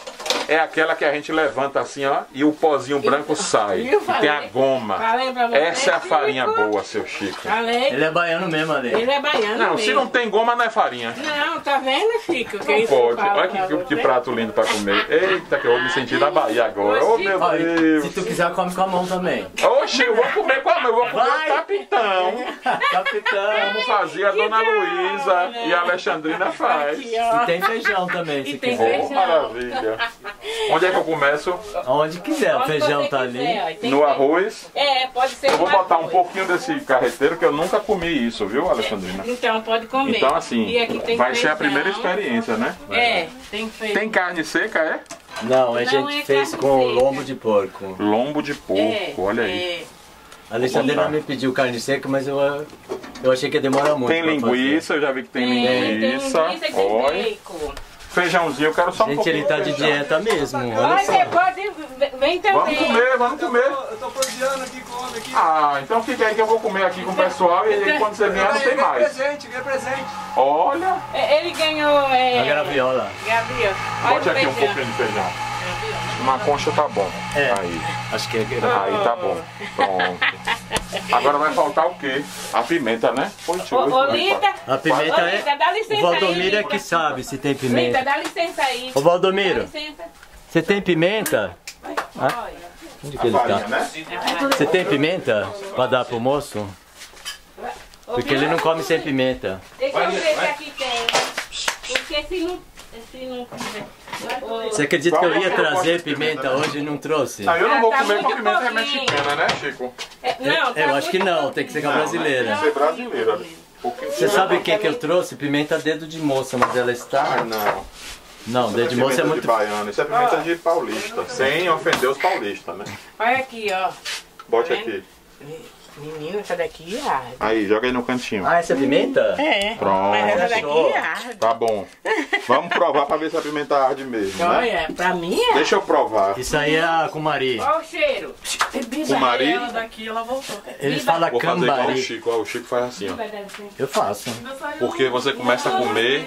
é aquela que a gente levanta assim, ó, e o pozinho branco sai. E falei- tem a goma. Falei pra você, Essa é a farinha Chico. boa, seu Chico. Falei. Ele é baiano mesmo, Ale. Ele é baiano Não, mesmo. se não tem goma, não é farinha. Não, tá vendo, Chico? Que Não isso pode. Olha que, que, que você. prato lindo pra comer. Eita, que eu vou me sentir na Bahia agora. Oh, meu Olha, Deus. se tu quiser, come com a mão também. Oxe, eu vou comer com a mão, eu vou comer Vai. o capitão. Capitão. Como fazia a dona Luísa e a Alexandrina faz. Aqui. E tem feijão também, se E tem quiser. Oh, feijão. maravilha. Onde é que eu começo? Onde quiser, o feijão tá quiser, ali. ó, No arroz. É, pode ser Eu vou botar um pouquinho desse carreteiro que eu nunca comi isso, viu, Alexandrina? Então, pode comer. Então assim, vai ser a primeira experiência, né? É, tem feijão. Tem carne seca, é? Não, a Não gente é fez com seca. lombo de porco. Lombo de porco, É, olha aí. é. A Alexandrina Vou botar. me pediu carne seca, mas eu, eu achei que ia demorar muito. Tem pra fazer. linguiça, eu já vi que tem Tem, tem linguiça. linguiça e tem bacon. Feijãozinho, eu quero só um Gente, pouquinho ele tá de feijão. dieta mesmo. Olha pode. Vem também. Vamos comer, vamos comer. Eu tô proviando aqui, come aqui. Ah, então fica aí que eu vou comer aqui com o pessoal e aí quando você vier não tem mais. presente, ganhei presente. Olha, É, Ele ganhou. É, A graviola. Gabriel. Olha bote aqui um feijão. pouquinho de feijão. Uma concha tá bom. É. Aí, Acho que é aí tá bom. Pronto. Agora vai faltar o quê? A pimenta, né? Poxa, Ô, Lita. A pimenta Ô, é. dá licença O Valdomiro aí, é que sabe se tem pimenta. dá licença aí. Ô Valdomiro, você tem pimenta? Olha. Onde que ele tá? né? Você tem pimenta pra dar pro moço? Porque ele não come sem pimenta. Deixa eu ver se aqui tem. Porque se não. Se não tiver. Você acredita que eu ia trazer pimenta, hoje e não trouxe? Não, eu não vou Ah, tá comer com pimenta é mexicana, né, Chico? é, não, tá Eu acho que não, tem que ser com a brasileira. Tem que ser brasileira. Você sabe o que, que eu trouxe? Pimenta dedo de moça, mas ela Ah, está. não. Não, dedo de moça é muito. de baiano, isso é pimenta de paulista. Sem ofender os paulistas, né? Olha aqui, ó. Bote Tá aqui. Menino, essa daqui arde. Aí, joga aí no cantinho. Ah, essa é pimenta? É. Pronto. Mas essa daqui Show. arde. Tá bom. Vamos provar pra ver se a pimenta arde mesmo, né? Olha, pra mim é. Deixa eu provar. Isso aí é a cumari. Olha o cheiro. Com Mari, Ela daqui, ela voltou. Eles falam vou fazer igual o. Chico. Ó, o Chico faz assim, ó. Eu faço. Porque você começa a comer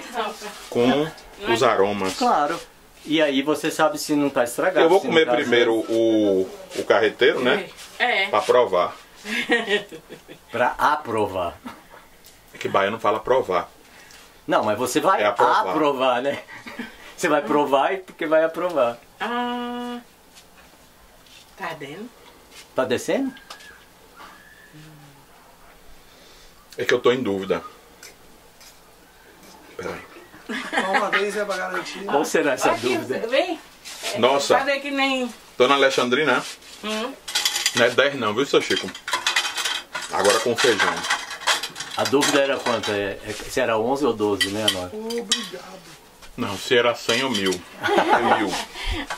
com os aromas. Claro. E aí você sabe se não tá estragado. Eu vou comer tá primeiro o, o carreteiro, né? É. Pra provar. Pra aprovar. É que baiano fala provar. Não, mas você vai É aprovar. aprovar, né? Você vai provar e porque vai aprovar. Ah, Tá dentro? Tá descendo? É que eu tô em dúvida. Peraí. Só uma vez é pra garantir. Qual será essa Aqui, dúvida? vem. Nossa, Fazer que nem... dona Alexandrina, Hum. não é 10 não, viu, seu Chico? Agora com feijão. A dúvida era quanto? É, é- se era 11 ou 12, né, Anora? Não, se era 100 ou mil. É mil.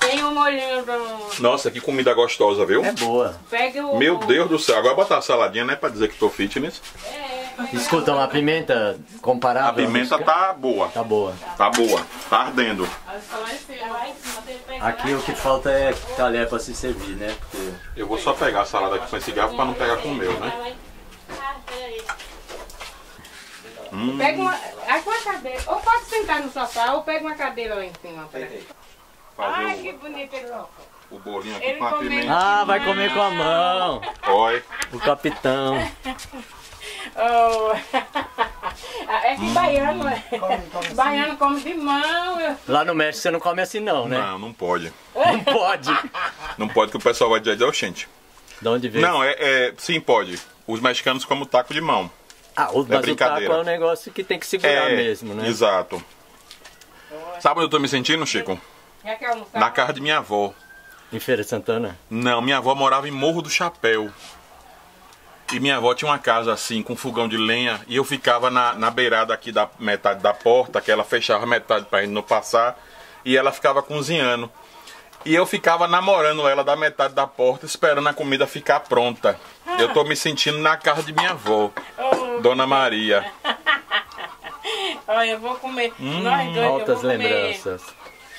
Tem um molhinho do... Nossa, que comida gostosa, viu? É boa. Pega o... Meu Deus do céu. Agora botar a saladinha, né? Pra dizer que tô fitness. Escutam, a pimenta comparada... A pimenta tá boa. Tá boa. Tá boa. Tá ardendo. Aqui o que falta é talher pra se servir, né? Porque Eu vou só pegar a salada aqui com esse garfo pra não pegar com o meu, né? Pega uma... Aí com a cadeira. Ou pode sentar no sofá, ou pega uma cadeira lá em cima. Ai, que Fazer bonito ele. o, o bolinho aqui Ele com a pimenta. Ah, vai comer com a mão. Oi. O capitão. Oh. É que baiano, é. Baiano come de mão. Lá no México você não come assim não, né? Não, não pode. Não pode. Não pode que o pessoal vai dizer, oxente. De onde veio? Não, é, é. Sim, pode. Os mexicanos comem taco de mão. Ah, o, mas o taco brincadeira. é um negócio que tem que segurar mesmo, né? Exato. Sabe onde eu tô me sentindo, Chico? Na casa de minha avó. Em Feira de Santana? Não, minha avó morava em Morro do Chapéu. E minha avó tinha uma casa assim, com fogão de lenha, e eu ficava na, na beirada aqui da metade da porta, que ela fechava metade pra gente não passar, e ela ficava cozinhando. E eu ficava namorando ela da metade da porta, esperando a comida ficar pronta. Eu tô me sentindo na casa de minha avó, Oh, Dona Maria. olha, eu vou comer. Nós dois, eu Altas vou comer. lembranças.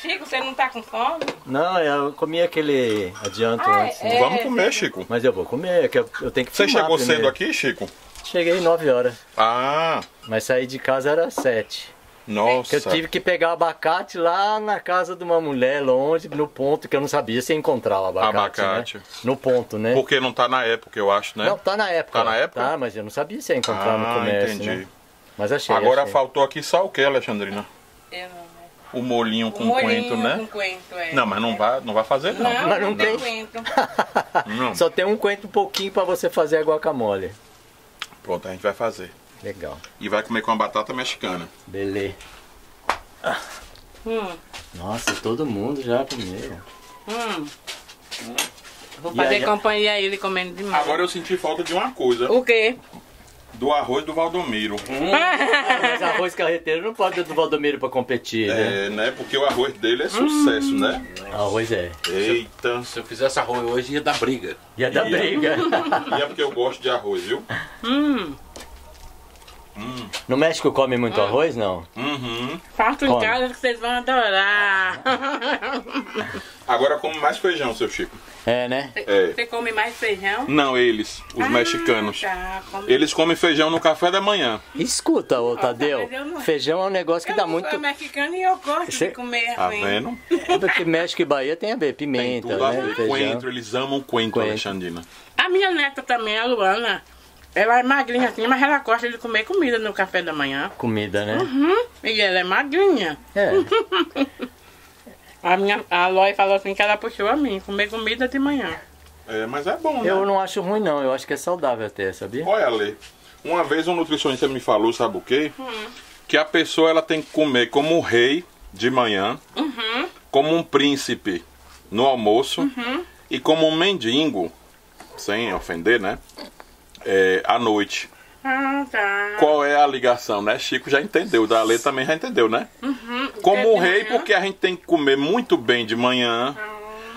Chico, você não tá com fome? Não, eu comi aquele adianto Ah, antes. né? é. Vamos comer, Chico. Mas eu vou comer, é que eu, eu tenho que Você chegou primeiro. cedo aqui, Chico? Cheguei 9 horas, Ah, mas saí de casa era 7. Nossa. Que eu tive que pegar abacate lá na casa de uma mulher, longe, no ponto, que eu não sabia se ia encontrar o abacate. Abacate. Né? No ponto, né? Porque não tá na época, eu acho, né? Não, tá na época. Tá na época? Tá, mas eu não sabia se ia encontrar no Ah, comércio, entendi. né? Mas achei. Agora achei. faltou aqui só o que, Alexandrina? Eu não, né? O molinho O com molhinho coentro, né? com coentro, é. Não, mas não vai, não vai fazer não. Não, Mas não tem. coentro. Não. Só tem um coentro um pouquinho pra você fazer a guacamole. Pronto, a gente vai fazer. Legal. E vai comer com a batata mexicana. Beleza. Hum, Nossa, todo mundo já comeu. hum. Vou fazer aí- companhia a ele comendo demais. Agora eu senti falta de uma coisa. O quê? Do arroz do Valdomiro. Mas arroz carreteiro não pode ter do Valdomiro pra competir, né? É, né? Porque o arroz dele é sucesso, né? Arroz é. Eita. Se eu fizesse arroz hoje, ia dar briga. Ia dar Ia. briga. E é porque eu gosto de arroz, viu? Hum, No México come muito arroz, não? Uhum. faço em casa que vocês vão adorar. Agora come mais feijão, seu Chico. É, né? É. Você come mais feijão? Não, eles, os Ah, mexicanos. Tá, come... Eles comem feijão no café da manhã. Escuta, ô Tadeu. eu não- Feijão é um negócio que eu dá não muito. sou mexicano e eu gosto Cê- de comer Tá assim. vendo? É porque México e Bahia tem a ver, Tem pimenta, tudo a né? ver. Feijão. Coentro, eles amam coentro, Coentro. Alexandrina. A minha neta também, a Luana, ela é magrinha assim, mas ela gosta de comer comida no café da manhã. Comida, né? Hum, e ela é magrinha. É. A minha a Loi falou assim que ela puxou a mim, comer comida de manhã. É, mas é bom, né? Eu não acho ruim, não. Eu acho que é saudável até, sabia? Olha, Lê, uma vez um nutricionista me falou, sabe o quê? Que a pessoa ela tem que comer como um rei de manhã, como um príncipe no almoço e como um mendigo, sem ofender, né? É, à noite. Ah, tá. Qual é a ligação, né? Chico já entendeu, da Lê também já entendeu, né? Como um É de rei, porque a gente tem que comer muito bem de manhã.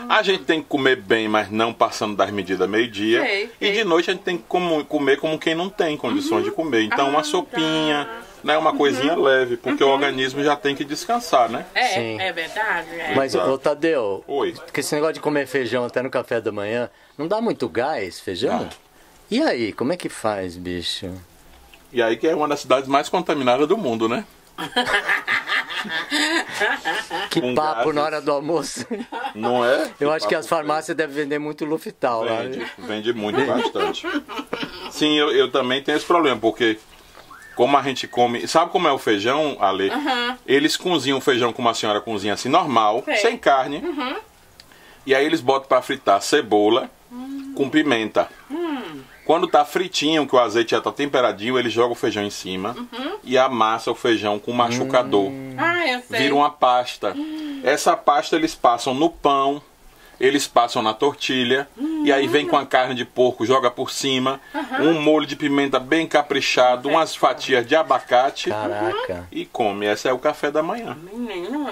A gente tem que comer bem, mas não passando das medidas meio-dia. E de noite a gente tem que como- comer como quem não tem condições de comer. Então, uma Ah, sopinha, tá. né? Uma coisinha leve, porque o organismo já tem que descansar, né? Sim. É, é verdade. É. Mas, ô Tadeu, Oi. porque esse negócio de comer feijão até no café da manhã, não dá muito gás, feijão? E aí, como é que faz, bicho? E aí que é uma das cidades mais contaminadas do mundo, né? Que Com papo gases. na hora do almoço. Não é? Eu acho que as farmácias devem vender muito Luftal lá. Vende, vende muito, bastante. Sim, eu, eu também tenho esse problema, porque como a gente come. Sabe como é o feijão, Ale? Eles cozinham o feijão como a senhora cozinha assim, normal, Sei. sem carne. E aí eles botam pra fritar cebola com pimenta. Quando tá fritinho, que o azeite já tá temperadinho, eles jogam o feijão em cima e amassa o feijão com machucador. Ah, eu sei. Vira uma pasta. Essa pasta eles passam no pão, eles passam na tortilha e aí vem com a carne de porco, joga por cima, um molho de pimenta bem caprichado, umas fatias de abacate Caraca. e come. Esse é o café da manhã.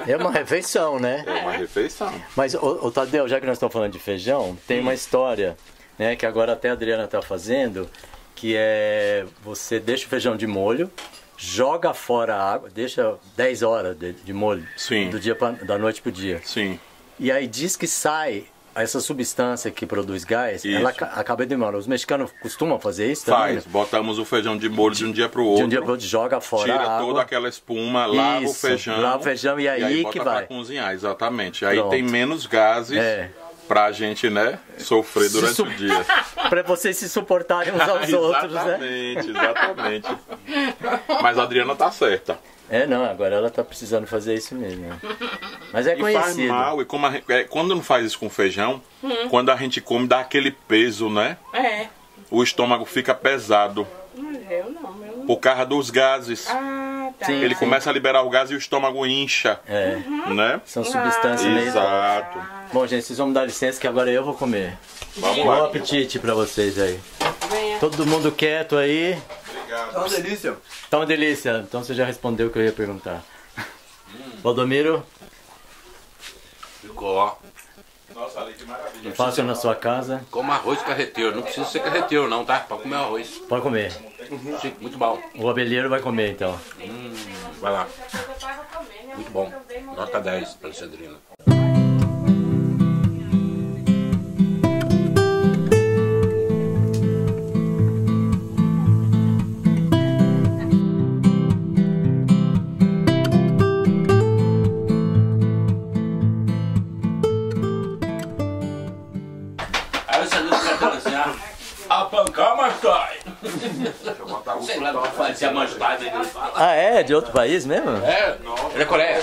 É uma refeição, né? É uma refeição. Mas, ô, ô, Tadeu, já que nós estamos falando de feijão, tem uma história, né, que agora até a Adriana está fazendo, que é você deixa o feijão de molho, joga fora a água, deixa 10 horas de, de molho, Sim. do dia pra, da noite pro dia. Sim. E aí diz que sai essa substância que produz gás, Isso. ela aca- acaba demorando. Os mexicanos costumam fazer isso também? Faz. Botamos o feijão de molho de um dia pro outro. De um dia pro outro, joga fora Tira a água. toda aquela espuma, lava o Isso, feijão. lava o feijão e aí bota que pra vai. cozinhar, exatamente. Aí Pronto. tem menos gases É. pra gente, né, sofrer durante su- o dia. Pra vocês se suportarem uns aos outros, né? exatamente, exatamente. Mas a Adriana tá certa. É, não, agora ela tá precisando fazer isso mesmo. né? Mas é E faz conhecido. mal, e como gente- é, quando não faz isso com feijão, Hum. quando a gente come, dá aquele peso, né? É. O estômago fica pesado Mas eu não, meu. por causa dos gases. Ah, tá. Sim. Ele começa a liberar o gás e o estômago incha, É, né? são substâncias meio... Exato. Bom, gente, vocês vão me dar licença que agora eu vou comer. Vamos Bom lá. apetite pra vocês aí. Venha. Todo mundo quieto aí. Tá uma delícia. Tá uma delícia. Então você já respondeu o que eu ia perguntar. Valdomiro, Ficou. Nossa, ali que maravilha. faça na sua casa. Como arroz carreteiro. Não precisa ser carreteiro, não, tá? Pra comer arroz. Pode comer. Sim, muito bom. O abelheiro vai comer então. Vai lá. Muito bom. Nota 10, Alexandrina. Sai. Sei lá, não faz se a mais tarde ele fala. Ah, é? De outro país mesmo? É, ele é Coreia.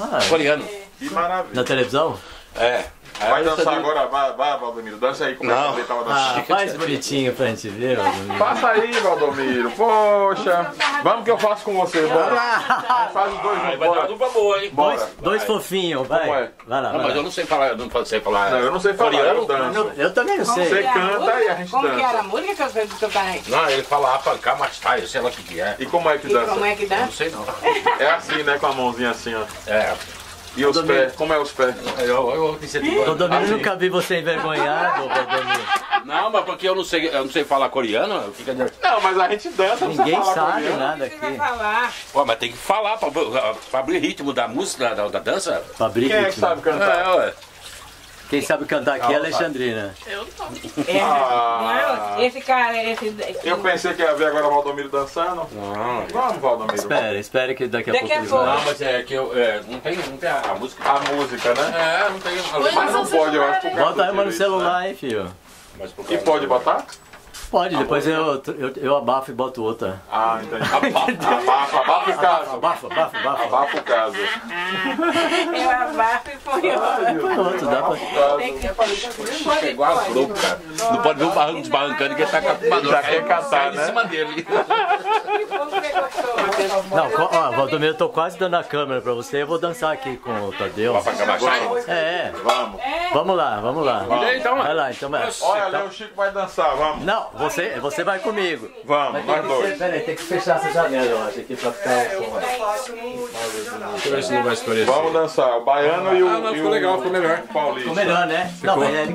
Ah, Coreano. Que maravilha. na televisão? É. Vai você dançar não- agora, vai, vai, Valdomiro. Dança aí como Não. é que ele tava Ah, dançando. faz bonitinho pra gente ver, Valdomiro. Passa aí, Valdomiro. Poxa. Vamos que eu faço com você. Bora. Faz os dois juntos. vai dar dupla boa, hein? Bora. Dois, dois fofinhos, vai. Como é? Vai lá, Não, vai mas eu não sei falar, eu não sei falar. Não, eu não sei falar, eu Coreano? danço. Eu também não Você sei. canta e a gente Como que era a dança. música que eu sei eu tava aí? Não, ele fala apancar mais tarde, sei lá o que que é. E como é que E como dança? é que Eu dá? não sei não. É assim, né? Com a mãozinha assim, ó. É. E os pés? Como é os pés? Eu, eu, eu incentivo. Valdomiro, nunca vi você envergonhado, Valdomiro. Não, mas porque eu não sei, eu não sei falar coreano, fica. Não, mas a gente dança, Ninguém sabe coreano. nada aqui. falar. Pô, mas tem que falar pra, pra abrir ritmo da música, da, da dança. Fabrício, Quem é que sabe cantar? É, ué. Quem sabe cantar aqui é a Alexandrina. É, Ah. não, esse cara, esse. esse Eu pensei que ia ver agora o Valdomiro dançando. Não. Vamos, Valdomiro. Espera, espera que daqui a Daqui pouco a ele pouco. Não, mas é que eu. É, não tem, não tem a, a música. A música, né? É, não tem. Mas não pode, eu acho. Bota do aí uma no direito, né? celular, hein, filho. Mas por E pode botar? Pode, depois eu, eu, eu abafo e boto outra. Ah, entendi. Abafa, abafa o caso. Abafa, abafa, abafa. Abafa o caso. Eu abafo e põe outro. Põe outro, dá pra... Pode, É igual a cara. Não pode ver o barranco desbarrancando que ele tá com Já quer cantar, em né? cima dele. Não, ó, Valdomiro, eu tô quase dando a câmera pra você. Eu vou dançar aqui com o Tadeu. Sai. É, Vamos. vamos lá, vamos lá. Olha aí, então, Vai lá, então. Olha, ali o Chico vai dançar, vamos. Não, você, você vai comigo. Vamos, nós dois. Peraí, tem que fechar essa janela, eu acho, aqui pra ficar o som. Deixa eu ver se não vai escolher Vamos dançar. O baiano e o. Ah, não, ficou legal, ficou melhor. Paulista. Ficou melhor, né? Não, mas é...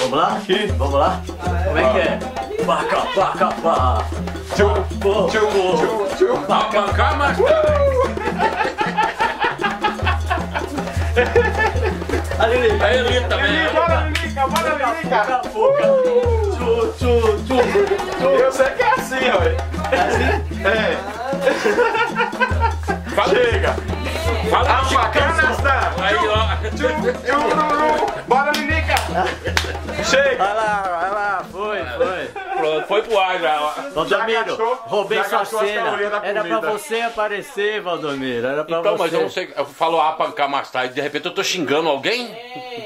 Vamos lá? Aqui? Vamos lá? Como é que é? Paca, paca, pá. Tchu, Pô, tchu, tchu, tchu. Ali, ali. Aí ele também. Bora, Lilica, bora, Lilica. Paca, paca. Tchu, tchu, tchu. Eu sei que é assim, ó. É assim? É. Chega. Fala A bacana está. Aí, ó. Tchururu. Bora, Lilica. Chega. Vai lá, vai lá. Foi, foi. Pronto, foi pro ar já. Valdomiro, roubei já sua cena. Era pra você aparecer, Valdomiro. Era pra Então, você. mas eu não sei, eu falo apancar mais tarde, de repente eu tô xingando alguém?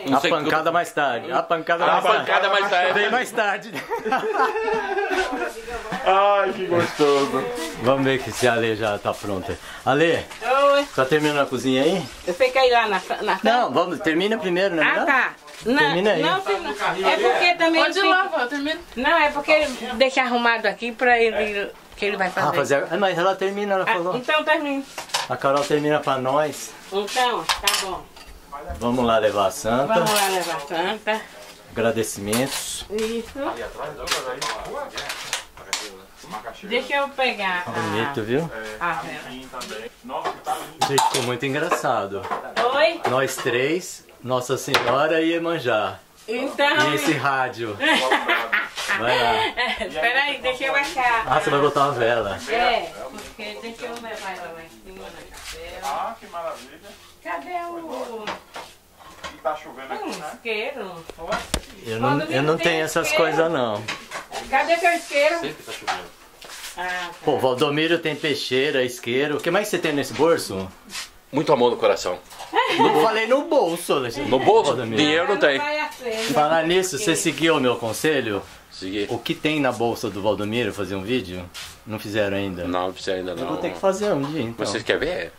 Não A sei que eu- pancada mais tarde. A pancada A mais tarde. pancada mais tarde. Bem mais tarde. Ai, que gostoso. Vamos ver que se a Ale já tá pronta. Ale, Oi. tá terminando a cozinha aí? Eu fiquei lá na, na Não, vamos, termina primeiro, né? Ah, tá. Não, Termina aí. não. É porque também. Pode ir lá, vó, termina. Não, é porque deixa arrumado aqui pra ele. Que ele vai fazer. Ah, fazer. Ah, mas ela termina, ela Ah, falou. então termina. A Carol termina pra nós. Então, tá bom. Vamos lá levar a santa. Vamos lá levar santa. Agradecimentos. Isso. Deixa eu pegar Bonito, viu? a, a vela. Gente, ficou muito engraçado. Oi? Nós três, Nossa Senhora e Emanjá. Então. E esse rádio. Vai lá. Espera aí, deixa eu achar. Ah, você vai botar uma vela. É, porque deixa eu levar ela lá em cima na capela. Ah, que maravilha. Cadê o. E tá chovendo aqui, né? isqueiro? Eu não, eu não tenho essas coisas, não. Cadê teu isqueiro? Sempre tá chovendo. Ah, Pô, Valdomiro tem peixeira, isqueiro. O que mais você tem nesse bolso? Muito amor no coração. Não falei no bolso, Alexandre. No bolso, Valdomiro. dinheiro não tem. Falar nisso, você seguiu o meu conselho? Segui. O que tem na bolsa do Valdomiro fazer um vídeo? Não fizeram ainda? Não, não precisa ainda Eu não. vou ter que fazer um dia, então. Vocês querem ver?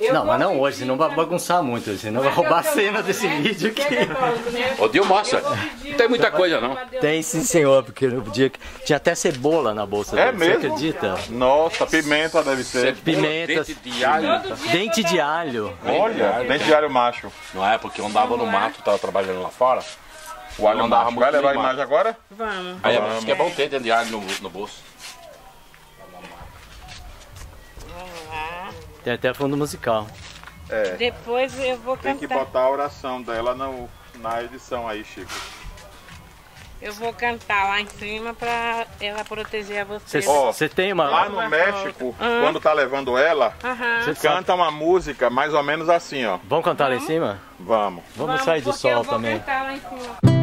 Eu Não, mas não pedir hoje, senão vai bagunçar muito, senão vai roubar a cena desse né? vídeo é aqui. católico, né? Ô, pedir Não tem muita coisa, não. Tem sim, senhor, porque no dia que tinha até cebola na bolsa É dele, mesmo? você acredita? Nossa, pimenta deve ser. Pimentas. Dente de alho. Dente de alho. Olha, dente de alho macho. Não é porque eu andava no mato, tava trabalhando lá fora. O alho Não andava macho. Vai muito levar a imagem agora? Vamos. Aí é, isso que é bom ter dente de alho no, no bolso. Tem até fundo musical. É. Depois eu vou Tem que cantar. botar a oração dela no, na edição aí, Chico. Eu vou cantar lá em cima pra ela proteger a você. Você Ó, você tem uma. Lá no México, quando tá levando ela. Você canta uma música mais ou menos assim, ó. Vamos cantar lá em cima? Vamos. Vamos sair do porque eu sol vou também. cantar lá em cima.